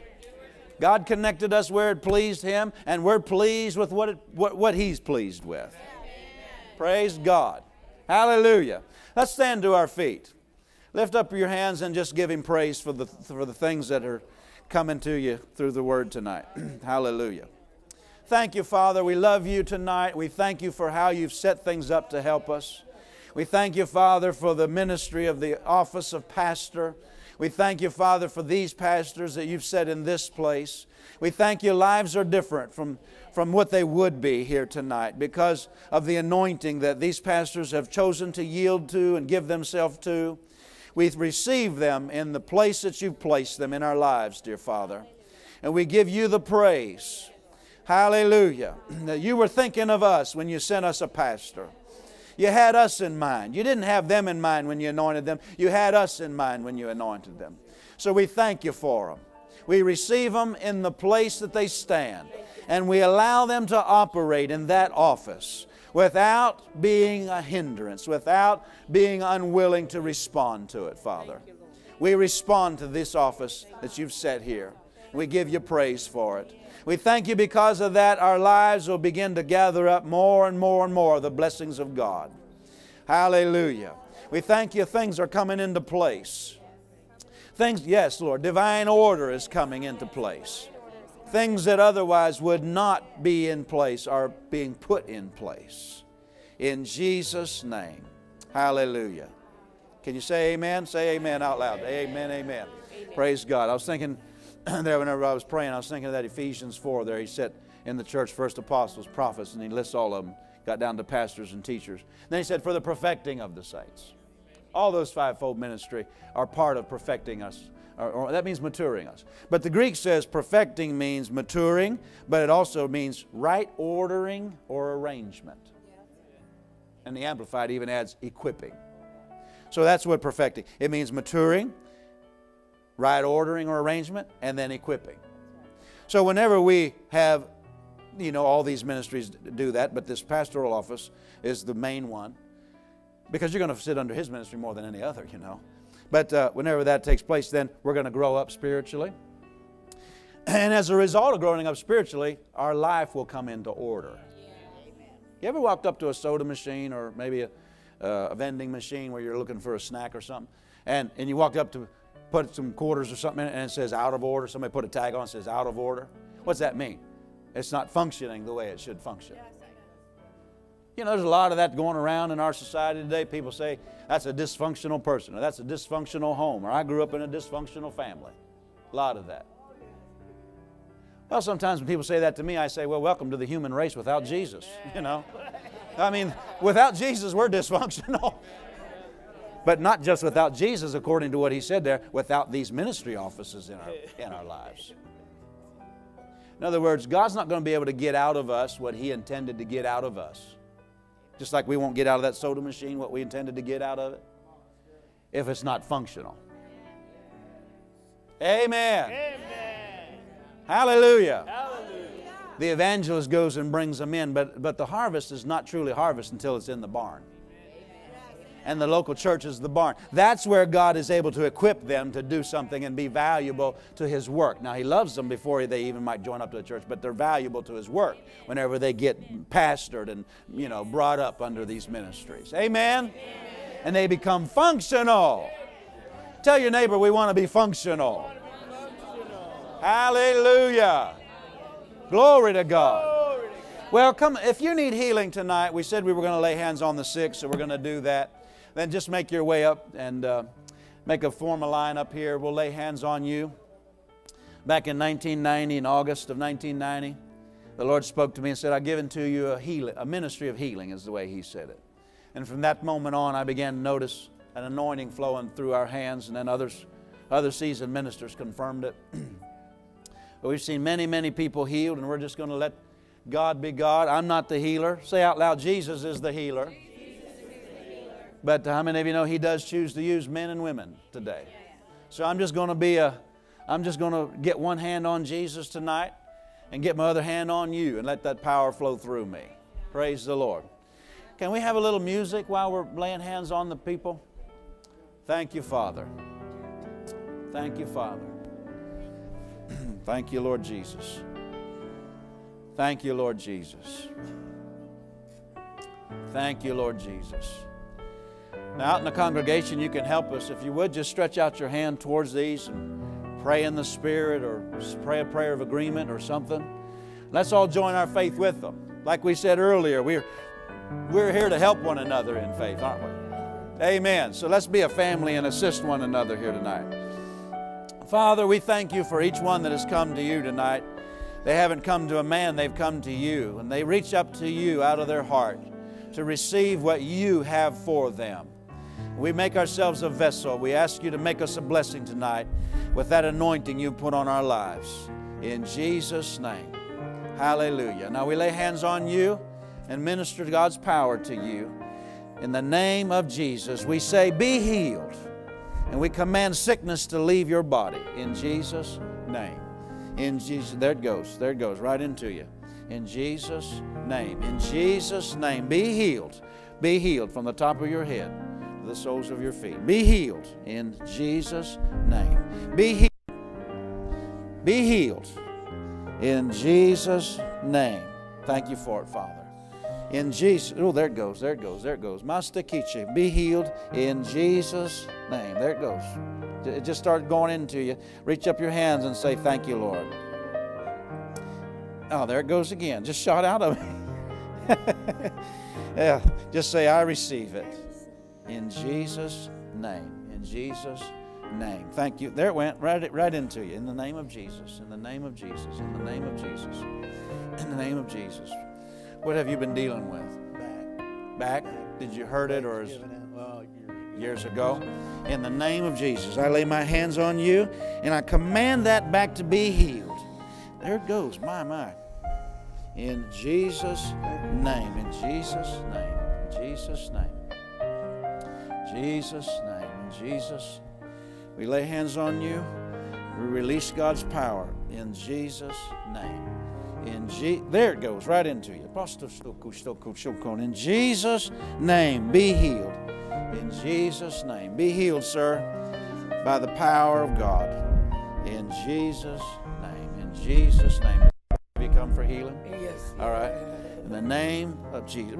God connected us where it pleased Him, and we're pleased with what, it, what, what He's pleased with. Amen. Praise God. Hallelujah. Let's stand to our feet. Lift up your hands and just give Him praise for the, for the things that are coming to you through the Word tonight. Hallelujah. Thank you, Father. We love you tonight. We thank you for how you've set things up to help us. We thank you, Father, for the ministry of the office of pastor. We thank you, Father, for these pastors that you've set in this place. We thank you, lives are different from, from what they would be here tonight because of the anointing that these pastors have chosen to yield to and give themselves to. We receive them in the place that you've placed them in our lives, dear Father. And we give you the praise. Hallelujah. That you were thinking of us when you sent us a pastor. You had us in mind. You didn't have them in mind when you anointed them. You had us in mind when you anointed them. So we thank you for them. We receive them in the place that they stand, and we allow them to operate in that office without being a hindrance, without being unwilling to respond to it, Father. We respond to this office that you've set here. We give you praise for it. We thank you because of that, our lives will begin to gather up more and more and more the blessings of God. Hallelujah. We thank you, things are coming into place. Things, yes, Lord, divine order is coming into place. Things that otherwise would not be in place are being put in place. In Jesus' name. Hallelujah. Can you say amen? Say amen out loud. Amen, amen. amen. Praise God. I was thinking there whenever I was praying, I was thinking of that Ephesians 4 there. He said in the church, first apostles, prophets, and he lists all of them, got down to pastors and teachers. And then he said, for the perfecting of the saints. All those fivefold ministry are part of perfecting us. Or, or that means maturing us. But the Greek says perfecting means maturing, but it also means right ordering or arrangement. And the Amplified even adds equipping. So that's what perfecting. It means maturing, right ordering or arrangement, and then equipping. So whenever we have, you know, all these ministries do that, but this pastoral office is the main one because you're going to sit under his ministry more than any other, you know. But uh, whenever that takes place, then we're going to grow up spiritually. And as a result of growing up spiritually, our life will come into order. You ever walked up to a soda machine or maybe a, uh, a vending machine where you're looking for a snack or something, and, and you walked up to put some quarters or something in it and it says out of order? Somebody put a tag on it says out of order. What's that mean? It's not functioning the way it should function. You know, there's a lot of that going around in our society today. People say, that's a dysfunctional person, or that's a dysfunctional home, or I grew up in a dysfunctional family. A lot of that. Well, sometimes when people say that to me, I say, well, welcome to the human race without Jesus, you know. I mean, without Jesus, we're dysfunctional. but not just without Jesus, according to what he said there, without these ministry offices in our, in our lives. In other words, God's not going to be able to get out of us what he intended to get out of us. Just like we won't get out of that soda machine what we intended to get out of it if it's not functional. Amen. Amen. Hallelujah. Hallelujah. The evangelist goes and brings them in, but, but the harvest is not truly harvest until it's in the barn. And the local church is the barn. That's where God is able to equip them to do something and be valuable to His work. Now, He loves them before they even might join up to the church, but they're valuable to His work whenever they get pastored and, you know, brought up under these ministries. Amen? Amen. And they become functional. Tell your neighbor we want to be functional. Hallelujah. Glory to God. Well, come if you need healing tonight, we said we were going to lay hands on the sick, so we're going to do that. Then just make your way up and uh, make a formal line up here. We'll lay hands on you. Back in 1990, in August of 1990, the Lord spoke to me and said, I've given to you a, healing, a ministry of healing, is the way He said it. And from that moment on, I began to notice an anointing flowing through our hands, and then others, other seasoned ministers confirmed it. but we've seen many, many people healed, and we're just going to let God be God. I'm not the healer. Say out loud, Jesus is the healer. But how many of you know He does choose to use men and women today? So I'm just going to be a, I'm just going to get one hand on Jesus tonight and get my other hand on you and let that power flow through me. Praise the Lord. Can we have a little music while we're laying hands on the people? Thank you, Father. Thank you, Father. Thank you, Lord Jesus. Thank you, Lord Jesus. Thank you, Lord Jesus. Now, out in the congregation, you can help us. If you would, just stretch out your hand towards these and pray in the Spirit or pray a prayer of agreement or something. Let's all join our faith with them. Like we said earlier, we're, we're here to help one another in faith, aren't we? Amen. So let's be a family and assist one another here tonight. Father, we thank you for each one that has come to you tonight. They haven't come to a man, they've come to you. And they reach up to you out of their heart to receive what you have for them. We make ourselves a vessel. We ask you to make us a blessing tonight with that anointing you put on our lives. In Jesus' name. Hallelujah. Now we lay hands on you and minister God's power to you. In the name of Jesus, we say, Be healed. And we command sickness to leave your body in Jesus' name. In Jesus, there it goes. There it goes, right into you. In Jesus' name. In Jesus' name, be healed. Be healed from the top of your head the soles of your feet. Be healed in Jesus' name. Be healed. Be healed in Jesus' name. Thank you for it, Father. In Jesus, oh, there it goes, there it goes, there it goes. Master Kichi, be healed in Jesus' name. There it goes. It just started going into you. Reach up your hands and say, Thank you, Lord. Oh, there it goes again. Just shot out of me. yeah, just say, I receive it. In Jesus' name. In Jesus' name. Thank you. There it went, right, right into you. In the name of Jesus. In the name of Jesus. In the name of Jesus. In the name of Jesus. What have you been dealing with? Back. Back? Did you hurt it or is years ago. In the name of Jesus, I lay my hands on you and I command that back to be healed. There it goes, my, my. In Jesus' name, in Jesus' name, in Jesus' name, Jesus' name, in Jesus. We lay hands on you. We release God's power in Jesus' name. In Je- there it goes, right into you. In Jesus' name, be healed. In Jesus' name, be healed, sir, by the power of God. In Jesus' name, in Jesus' name. Have you come for healing? Yes. All right. In the name of Jesus.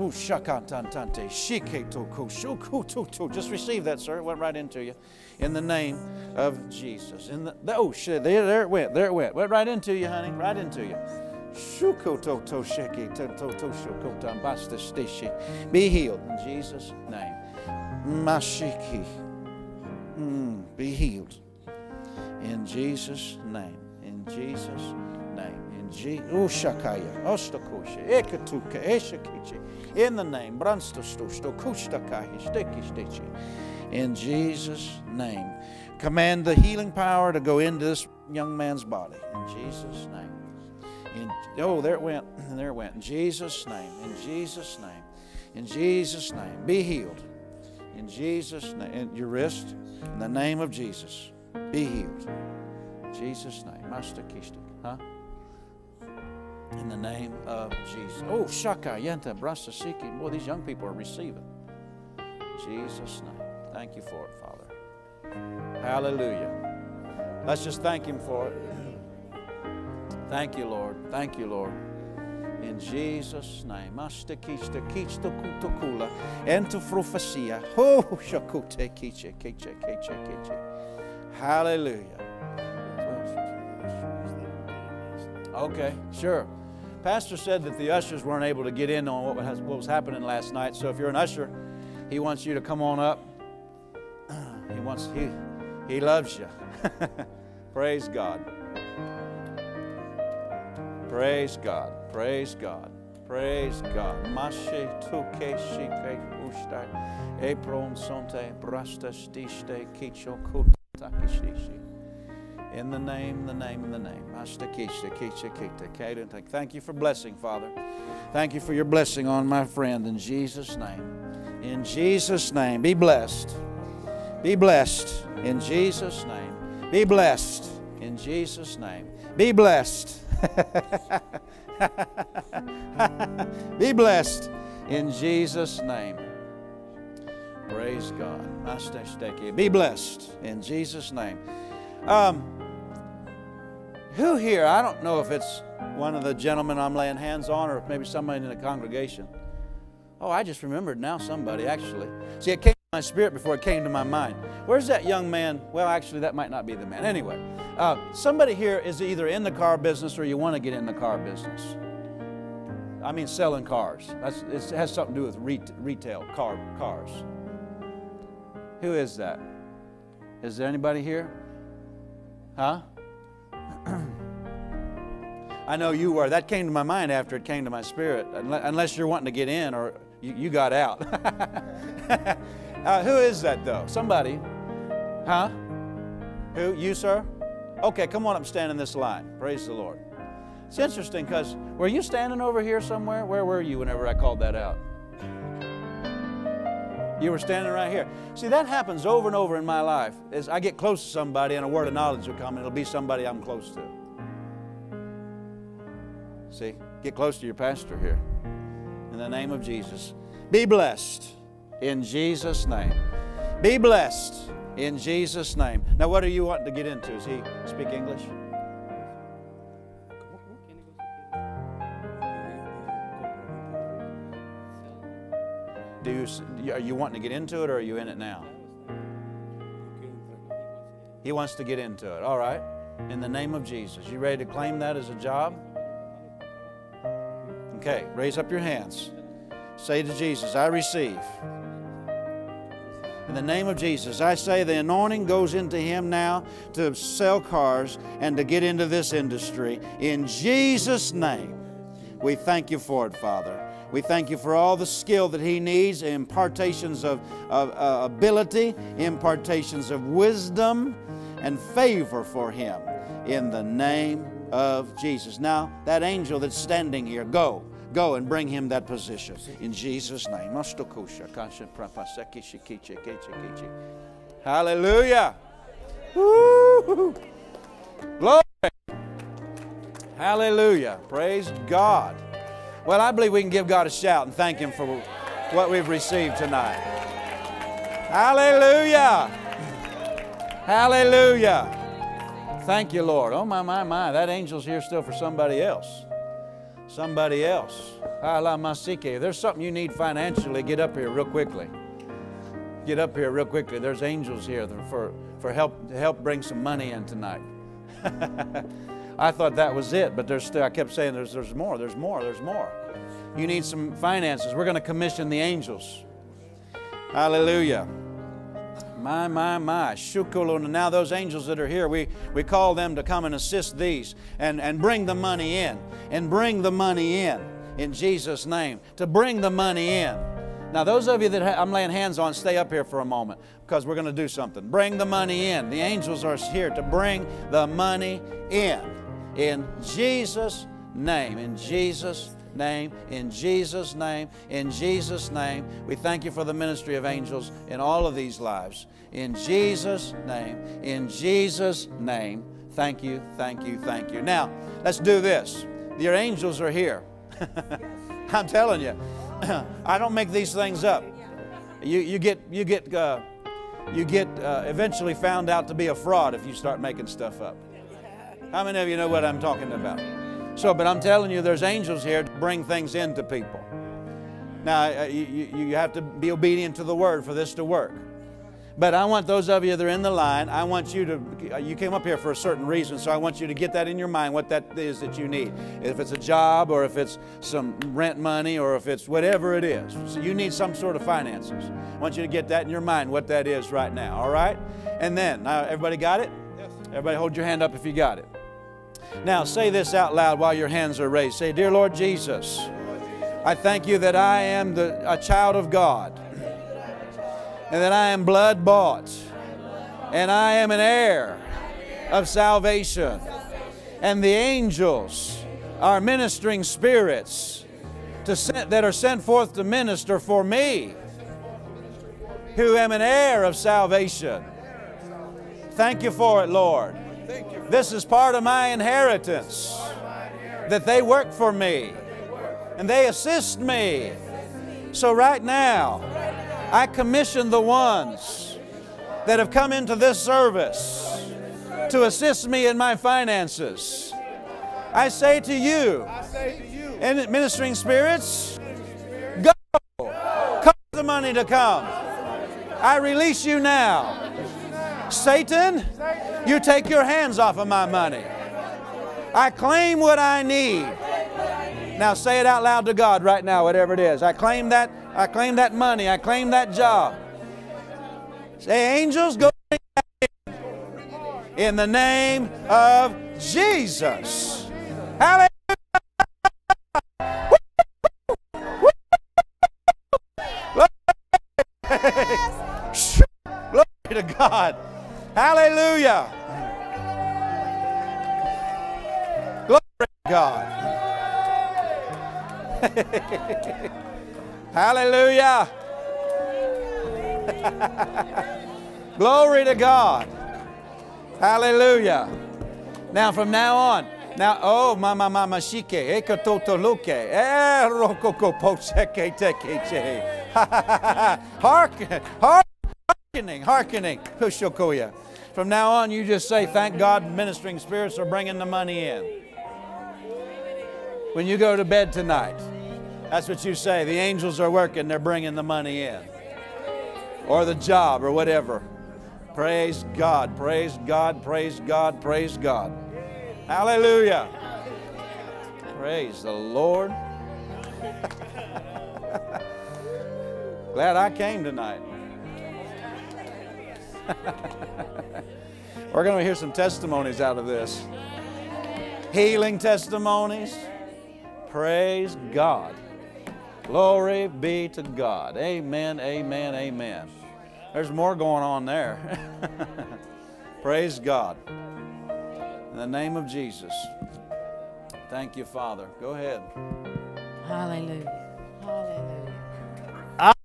Just receive that, sir. It went right into you. In the name of Jesus. In the, oh shit, there, there it went. There it went. Went right into you, honey. Right into you. Be healed in Jesus' name. Mashiki. Mm, be healed. In Jesus' name. In Jesus' name. In the name. In Jesus' name. Command the healing power to go into this young man's body. In Jesus' name. In, oh, there it went. There it went. In Jesus' name. In Jesus' name. In Jesus' name. Be healed. In Jesus' name. In your wrist. In the name of Jesus. Be healed. In Jesus' name. Master Kishtik. Huh? In the name of Jesus. Oh, Shaka Yenta Brasa Siki. Boy, these young people are receiving. Jesus' name. Thank you for it, Father. Hallelujah. Let's just thank Him for it. Thank you, Lord. Thank you, Lord. In Jesus' name. Asta kista kista kutukula. Ento frufasia. Ho shakute kiche kiche kiche kiche. Hallelujah. Okay, sure. Pastor said that the ushers weren't able to get in on what was, what was happening last night. So if you're an usher, he wants you to come on up. He wants he he loves you. Praise God. Praise God. Praise God. Praise God. Mashe tuke shike ustai. Epron sonte brasta stiste kicho kutakishishi. In the name, the name, the name. Thank you for blessing, Father. Thank you for your blessing on my friend in Jesus' name. In Jesus' name. Be blessed. Be blessed in Jesus' name. Be blessed in Jesus' name. Be blessed. Be blessed in Jesus' name. Praise God. Be blessed in Jesus' name. Um, who here, I don't know if it's one of the gentlemen I'm laying hands on or maybe somebody in the congregation. Oh, I just remembered now somebody actually. See, it came to my spirit before it came to my mind. Where's that young man? Well, actually, that might not be the man. Anyway, uh, somebody here is either in the car business or you want to get in the car business. I mean, selling cars. That's, it has something to do with ret- retail car cars. Who is that? Is there anybody here? Huh? I know you were. That came to my mind after it came to my spirit, unless you're wanting to get in or you, you got out. uh, who is that, though? Somebody. Huh? Who? You, sir? Okay, come on up and stand in this line. Praise the Lord. It's interesting because were you standing over here somewhere? Where were you whenever I called that out? You were standing right here. See, that happens over and over in my life. As I get close to somebody and a word of knowledge will come, and it'll be somebody I'm close to. See, get close to your pastor here. In the name of Jesus. Be blessed in Jesus' name. Be blessed in Jesus' name. Now, what are you wanting to get into? Does he speak English? Do you, are you wanting to get into it or are you in it now? He wants to get into it. All right. In the name of Jesus. You ready to claim that as a job? Okay, raise up your hands. Say to Jesus, I receive. In the name of Jesus, I say the anointing goes into him now to sell cars and to get into this industry. In Jesus' name, we thank you for it, Father. We thank you for all the skill that he needs, impartations of, of uh, ability, impartations of wisdom, and favor for him in the name of Jesus. Now, that angel that's standing here, go. Go and bring him that position in Jesus' name. Hallelujah. Woo! Glory. Hallelujah. Praise God. Well, I believe we can give God a shout and thank Him for what we've received tonight. Hallelujah. Hallelujah. Thank you, Lord. Oh, my, my, my. That angel's here still for somebody else. Somebody else. Ah, if there's something you need financially, get up here real quickly. Get up here real quickly. There's angels here for, for help to help bring some money in tonight. I thought that was it, but there's still, I kept saying there's, there's more, there's more, there's more. You need some finances. We're going to commission the angels. Hallelujah. My, my, my. Shukuluna. Now, those angels that are here, we, we call them to come and assist these and, and bring the money in. And bring the money in in Jesus' name. To bring the money in. Now, those of you that I'm laying hands on, stay up here for a moment because we're going to do something. Bring the money in. The angels are here to bring the money in. In Jesus' name. In Jesus' name. In Jesus' name. In Jesus' name. We thank you for the ministry of angels in all of these lives. In Jesus' name. In Jesus' name. Thank you, thank you, thank you. Now, let's do this. Your angels are here. I'm telling you, I don't make these things up. You, you get, you get, uh, you get uh, eventually found out to be a fraud if you start making stuff up. How many of you know what I'm talking about? So, but I'm telling you, there's angels here to bring things into people. Now, uh, you, you have to be obedient to the word for this to work. But I want those of you that are in the line, I want you to, you came up here for a certain reason, so I want you to get that in your mind, what that is that you need. If it's a job, or if it's some rent money, or if it's whatever it is. So you need some sort of finances. I want you to get that in your mind, what that is right now, all right? And then, now everybody got it? Yes. Everybody hold your hand up if you got it. Now, say this out loud while your hands are raised. Say, Dear Lord Jesus, I thank you that I am the, a child of God and that I am blood bought and I am an heir of salvation. And the angels are ministering spirits that are sent forth to minister for me, who am an heir of salvation. Thank you for it, Lord. This is part of my inheritance. That they work for me and they assist me. So, right now, I commission the ones that have come into this service to assist me in my finances. I say to you, in ministering spirits, go, cause the money to come. I release you now. Satan, you take your hands off of my money. I claim what I need. Now say it out loud to God right now, whatever it is. I claim that, I claim that money, I claim that job. Say, angels, go in the name of Jesus. Hallelujah. Glory to God. Hallelujah. Glory to God. Hallelujah. Glory to God. Hallelujah. Now, from now on, now, oh, mama, mama, shike, ekototo luke, eh, rokoko poseke tekeche. Hark, hearkening, hearkening, pushokoya. From now on, you just say, thank God ministering spirits are bringing the money in. When you go to bed tonight, that's what you say. The angels are working, they're bringing the money in. Or the job, or whatever. Praise God, praise God, praise God, praise God. Hallelujah. Praise the Lord. Glad I came tonight. We're going to hear some testimonies out of this. Healing testimonies. Praise God. Glory be to God. Amen, amen, amen. There's more going on there. Praise God. In the name of Jesus. Thank you, Father. Go ahead. Hallelujah. Hallelujah.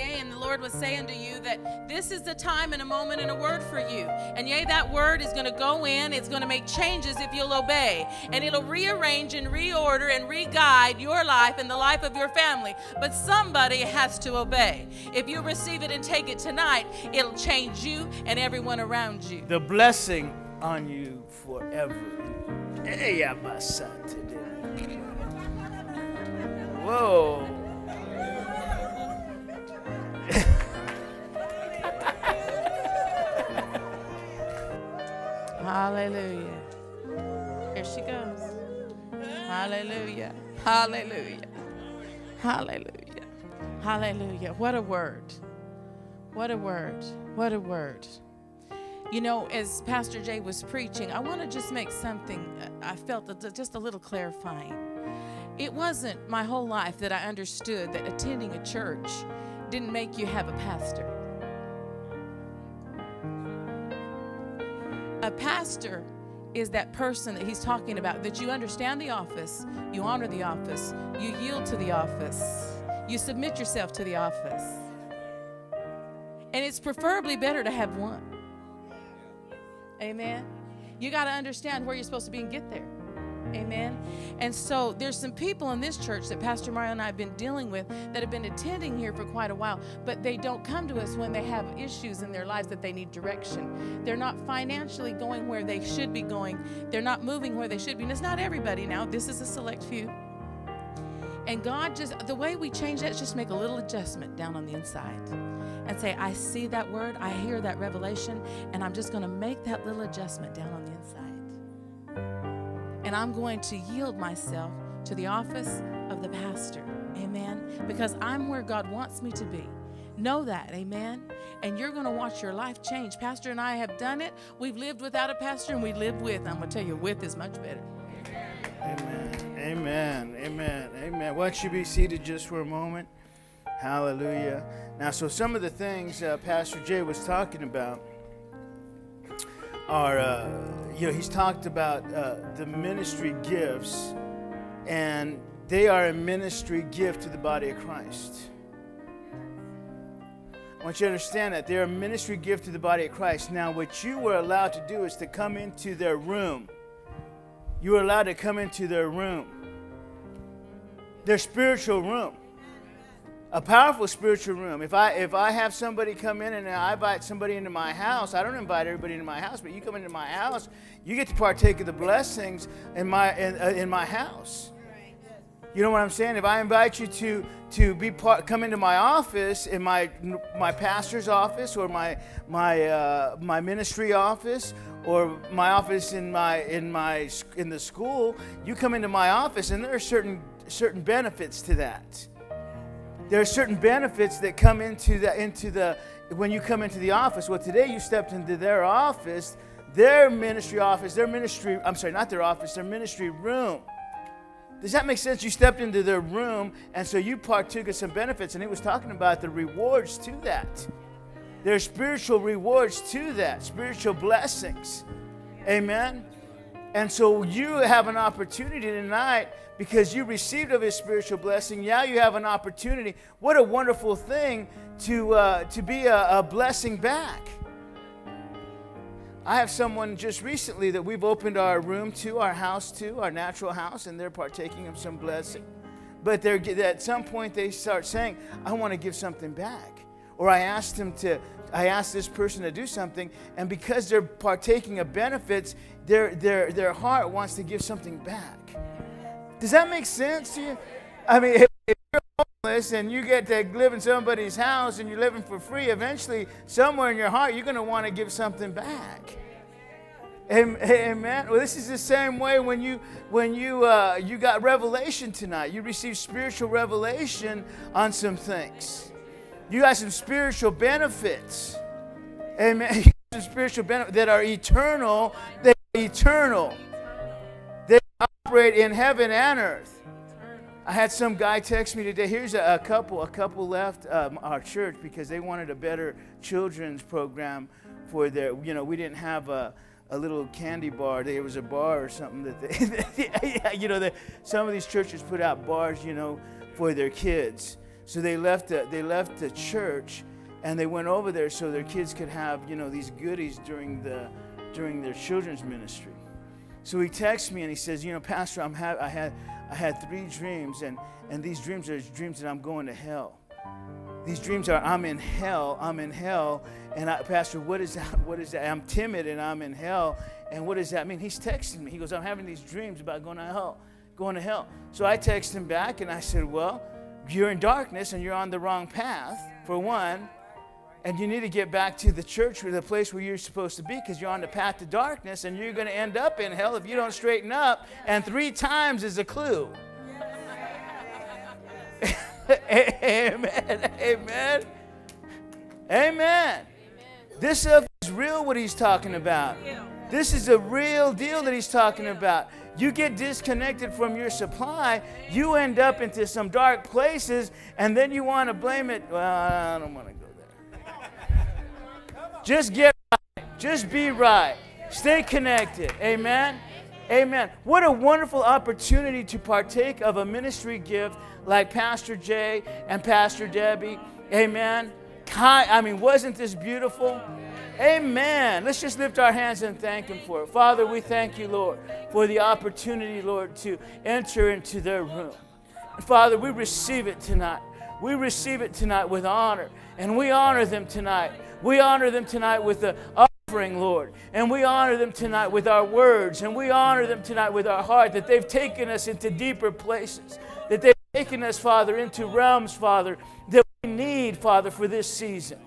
Yea, and the Lord was saying to you that this is the time and a moment and a word for you. And yea, that word is going to go in, it's going to make changes if you'll obey. And it'll rearrange and reorder and re guide your life and the life of your family. But somebody has to obey. If you receive it and take it tonight, it'll change you and everyone around you. The blessing on you forever. E yabasa today. Whoa. Hallelujah. Here she goes. Hallelujah. Hallelujah. Hallelujah. Hallelujah. What a word. What a word. What a word. You know, as Pastor Jay was preaching, I want to just make something, uh, I felt just a little clarifying. It wasn't my whole life that I understood that attending a church didn't make you have a pastor. A pastor is that person that he's talking about that you understand the office, you honor the office, you yield to the office, you submit yourself to the office. And it's preferably better to have one. Amen. You got to understand where you're supposed to be and get there. Amen. And so there's some people in this church that Pastor Mario and I have been dealing with that have been attending here for quite a while, but they don't come to us when they have issues in their lives that they need direction. They're not financially going where they should be going. They're not moving where they should be. And it's not everybody now. This is a select few. And God just, the way we change that is just make a little adjustment down on the inside and say, I see that word, I hear that revelation, and I'm just going to make that little adjustment down on. And I'm going to yield myself to the office of the pastor. Amen. Because I'm where God wants me to be. Know that. Amen. And you're going to watch your life change. Pastor and I have done it. We've lived without a pastor and we lived with. I'm going to tell you, with is much better. Amen. Amen. Amen. Amen. Why don't you be seated just for a moment? Hallelujah. Now, so some of the things uh, Pastor Jay was talking about are, uh, you know, he's talked about uh, the ministry gifts, and they are a ministry gift to the body of Christ. I want you to understand that they're a ministry gift to the body of Christ. Now, what you were allowed to do is to come into their room. You were allowed to come into their room, their spiritual room a powerful spiritual room. If I if I have somebody come in and I invite somebody into my house, I don't invite everybody into my house, but you come into my house, you get to partake of the blessings in my in, uh, in my house. You know what I'm saying? If I invite you to to be part, come into my office, in my my pastor's office, or my my uh, my ministry office, or my office in my in my in the school, you come into my office, and there are certain certain benefits to that there are certain benefits that come into the into the when you come into the office. Well, today you stepped into their office, their ministry office, their ministry. I'm sorry, not their office, their ministry room. Does that make sense? You stepped into their room, and so you partook of some benefits, and he was talking about the rewards to that. There's spiritual rewards to that, spiritual blessings. Amen. And so you have an opportunity tonight because you received of his spiritual blessing. Now you have an opportunity. What a wonderful thing to, uh, to be a, a blessing back. I have someone just recently that we've opened our room to, our house to, our natural house, and they're partaking of some blessing. But they're, at some point they start saying, I want to give something back. Or I asked them to, I asked this person to do something, and because they're partaking of benefits, their, their, their heart wants to give something back. Does that make sense to you? I mean, if you're homeless and you get to live in somebody's house and you're living for free, eventually, somewhere in your heart, you're going to want to give something back. Amen. Well, this is the same way when you when you uh, you got revelation tonight. You received spiritual revelation on some things. You got some spiritual benefits. Amen. some spiritual benefits that are eternal. They are eternal. In heaven and earth. I had some guy text me today. Here's a, a couple. A couple left um, our church because they wanted a better children's program for their. You know, we didn't have a a little candy bar. There was a bar or something that they, you know, some of these churches put out bars, you know, for their kids. So they left the, they left the church and they went over there so their kids could have, you know, these goodies during the during their children's ministry. So he texts me and he says, you know, Pastor, I'm ha- I had I had three dreams and and these dreams are dreams that I'm going to hell. These dreams are I'm in hell, I'm in hell, and I, Pastor, what is that? What is that? I'm timid and I'm in hell. And what does that mean? He's texting me. He goes, I'm having these dreams about going to hell, going to hell. So I text him back and I said, Well, you're in darkness and you're on the wrong path, for one. And you need to get back to the church or the place where you're supposed to be because you're on the path to darkness and you're going to end up in hell if you don't straighten up. And three times is a clue. Amen. Amen. Amen. This stuff is real what he's talking about. This is a real deal that he's talking about. You get disconnected from your supply, you end up into some dark places, and then you want to blame it. Well, I don't want to. Just get right. Just be right. Stay connected. Amen. Amen. What a wonderful opportunity to partake of a ministry gift like Pastor Jay and Pastor Debbie. Amen. I mean, wasn't this beautiful? Amen. Let's just lift our hands and thank Him for it. Father, we thank you, Lord, for the opportunity, Lord, to enter into their room. Father, we receive it tonight. We receive it tonight with honor, and we honor them tonight. We honor them tonight with the offering, Lord, and we honor them tonight with our words, and we honor them tonight with our heart that they've taken us into deeper places, that they've taken us, Father, into realms, Father, that we need, Father, for this season.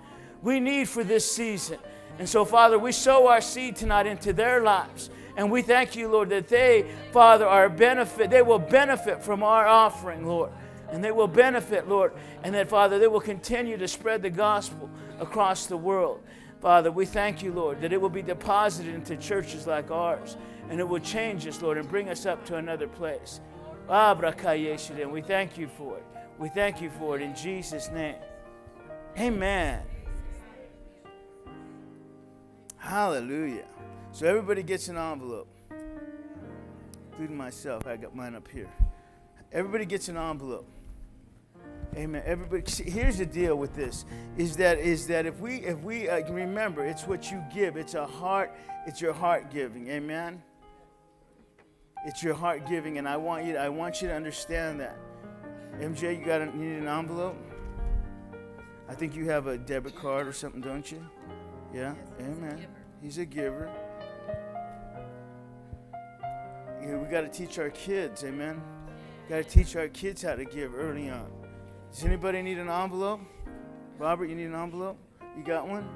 We need for this season. And so, Father, we sow our seed tonight into their lives. And we thank you, Lord, that they, Father, are benefit. They will benefit from our offering, Lord. And they will benefit, Lord. And that, Father, they will continue to spread the gospel across the world. Father, we thank you, Lord, that it will be deposited into churches like ours. And it will change us, Lord, and bring us up to another place. And we thank you for it. We thank you for it in Jesus' name. Amen. Hallelujah. So everybody gets an envelope, including myself. I got mine up here. Everybody gets an envelope. Amen. Everybody. See, here's the deal with this: is that is that if we if we uh, remember, it's what you give. It's a heart. It's your heart giving. Amen. It's your heart giving, and I want you. To, I want you to understand that. MJ, you got a, you need an envelope. I think you have a debit card or something, don't you? Yeah, amen. He's a giver. We got to teach our kids, amen. Got to teach our kids how to give early on. Does anybody need an envelope? Robert, you need an envelope? You got one?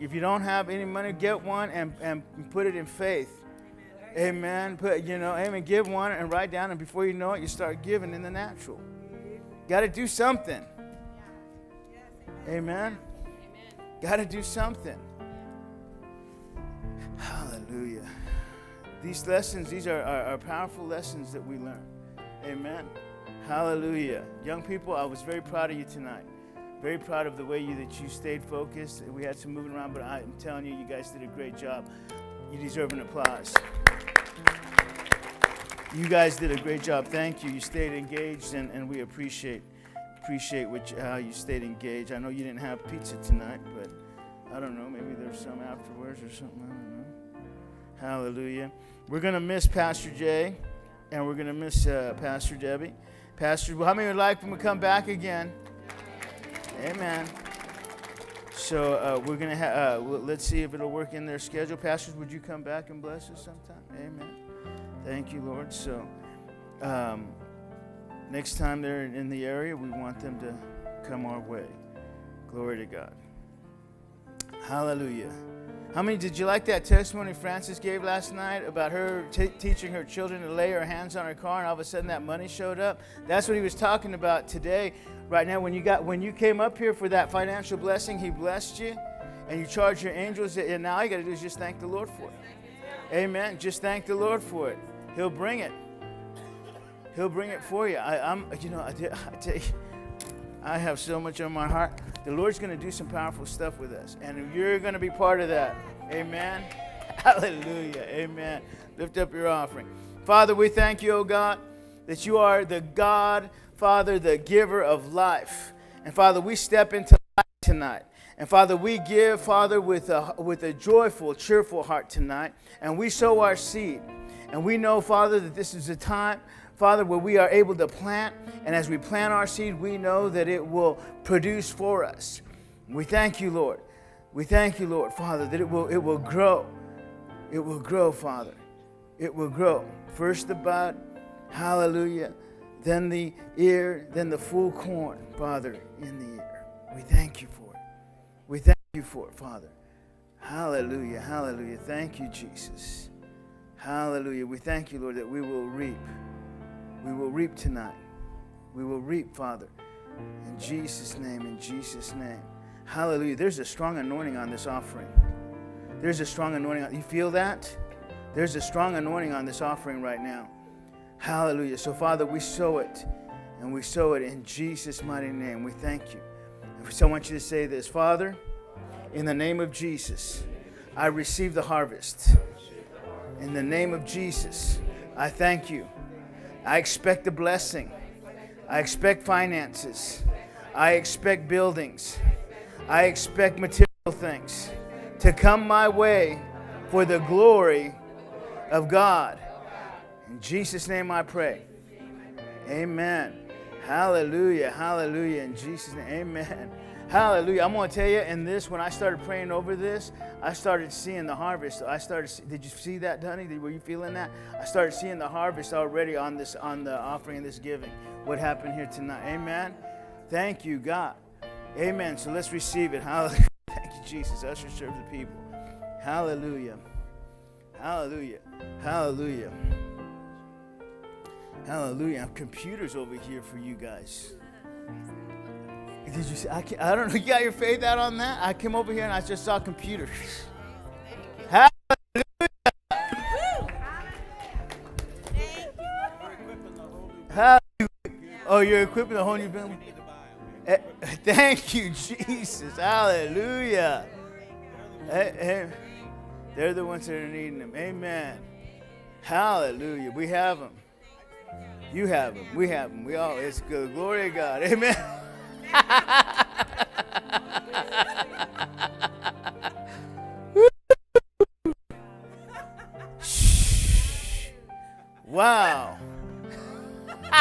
If you don't have any money, get one and, and put it in faith. Amen. Put, you know, amen. Give one and write down, and before you know it, you start giving in the natural. Got to do something. Amen. Got to do something. Hallelujah. these lessons, these are, are, are powerful lessons that we learn. Amen. Hallelujah. Young people, I was very proud of you tonight. Very proud of the way you that you stayed focused. We had some moving around, but I'm telling you, you guys did a great job. You deserve an applause. You guys did a great job. Thank you. You stayed engaged, and, and we appreciate appreciate you, how you stayed engaged. I know you didn't have pizza tonight, but I don't know. Maybe there's some afterwards or something. I don't know. Hallelujah. We're gonna miss Pastor Jay, and we're gonna miss uh, Pastor Debbie. Pastor, how many would like them to come back again? Amen. So uh, we're gonna have. Uh, let's see if it'll work in their schedule. Pastors, would you come back and bless us sometime? Amen. Thank you, Lord. So, um, next time they're in the area, we want them to come our way. Glory to God. Hallelujah. How many did you like that testimony Francis gave last night about her teaching her children to lay her hands on her car and all of a sudden that money showed up? That's what he was talking about today. Right now, when you got when you came up here for that financial blessing, he blessed you, and you charge your angels, and now all you got to do is just thank the Lord for it. Amen. Just thank the Lord for it. He'll bring it. He'll bring it for you. I, am you know, I, I you, I have so much on my heart. The Lord's going to do some powerful stuff with us, and you're going to be part of that. Amen. Hallelujah. Amen. Lift up your offering. Father, we thank you, O God, that you are the God, Father, the giver of life. And Father, we step into life tonight. And Father, we give, Father, with a, with a joyful, cheerful heart tonight. And we sow our seed. And we know, Father, that this is a time, Father, where we are able to plant. And as we plant our seed, we know that it will produce for us. We thank you, Lord. We thank you, Lord, Father, that it will, it will grow. It will grow, Father. It will grow. First the bud, hallelujah. Then the ear, then the full corn, Father, in the ear. We thank you for it. We thank you for it, Father. Hallelujah, hallelujah. Thank you, Jesus. Hallelujah. We thank you, Lord, that we will reap. We will reap tonight. We will reap, Father. In Jesus' name, in Jesus' name. Hallelujah. There's a strong anointing on this offering. There's a strong anointing. You feel that? There's a strong anointing on this offering right now. Hallelujah. So, Father, we sow it, and we sow it in Jesus' mighty name. We thank you. So I want you to say this Father, in the name of Jesus, I receive the harvest. In the name of Jesus, I thank you. I expect a blessing. I expect finances. I expect buildings. I expect material things to come my way for the glory of God. In Jesus' name I pray. Amen. Hallelujah. Hallelujah. In Jesus' name. Amen. Hallelujah. I'm going to tell you, in this, when I started praying over this, I started seeing the harvest. I started. Did you see that, honey? Were you feeling that? I started seeing the harvest already on this, on the offering this giving. What happened here tonight? Amen. Thank you, God. Amen. So let's receive it. Hallelujah. Thank you, Jesus. Usher serve the people. Hallelujah. Hallelujah. Hallelujah. Hallelujah. I have computers over here for you guys. Did you see? I, I don't know. You got your faith out on that? I came over here and I just saw computers. Hallelujah. Hallelujah. Oh, you're equipping the whole new building? Eh, thank you, Jesus. Hallelujah. Hey, hey, they're the ones that are needing them. Amen. Hallelujah. We have them. You have them. We have them. We all. It's good. Glory to God. Amen. wow.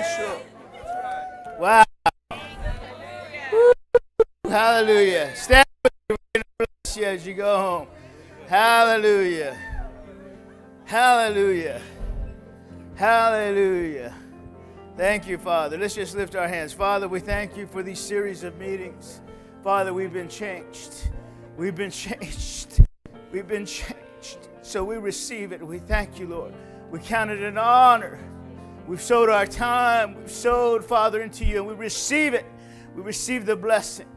in the natural. Wow. Woo. Hallelujah. Stand with me. We're bless you as you go home. Hallelujah. Hallelujah. Hallelujah. Thank you, Father. Let's just lift our hands. Father, we thank you for these series of meetings. Father, we've been changed. We've been changed. We've been changed. So we receive it. We thank you, Lord. We count it an honor. We've sowed our time. We've sowed, Father, into you, and we receive it. We receive the blessing.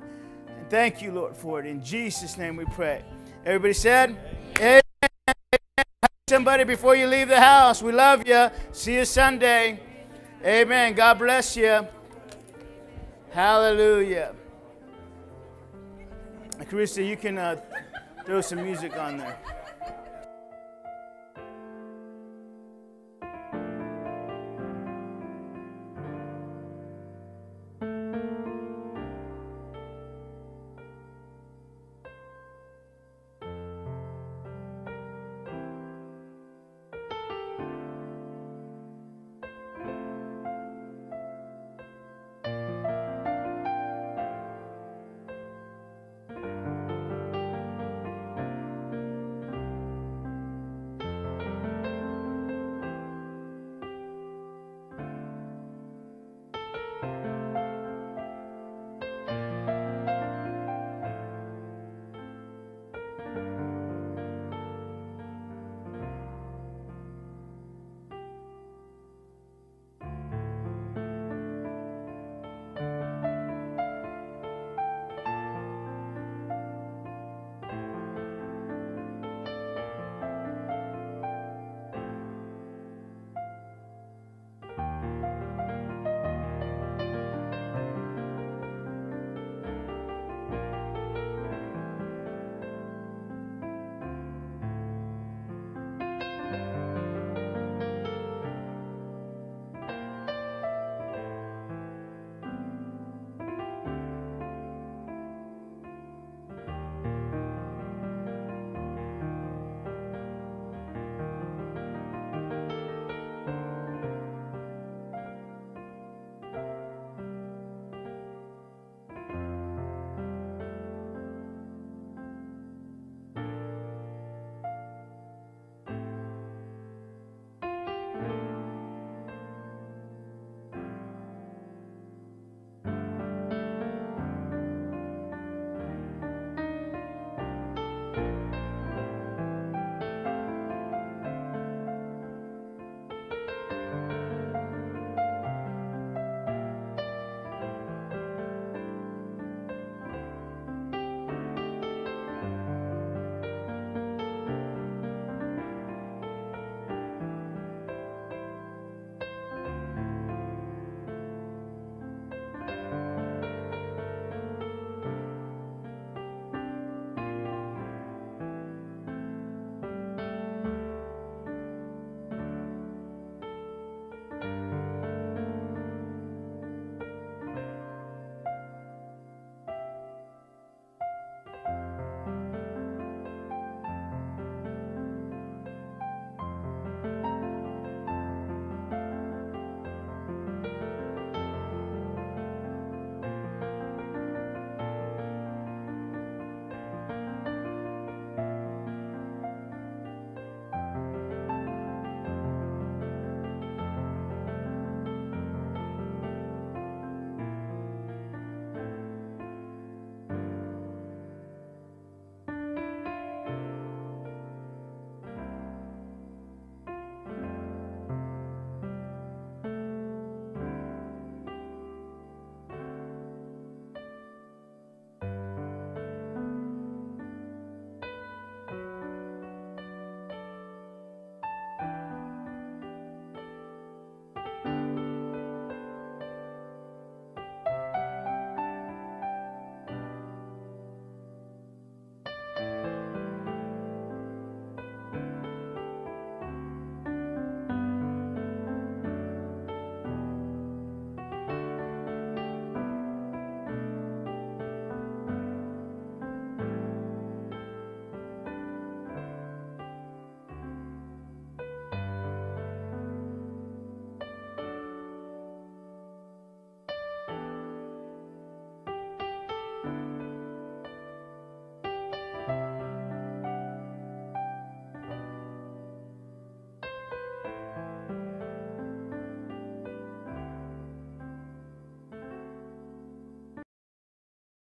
And thank you, Lord, for it. In Jesus' name we pray. Everybody said, Amen. Amen. Somebody before you leave the house. We love you. See you Sunday. Amen. God bless you. Hallelujah. Carissa, you can uh, throw some music on there.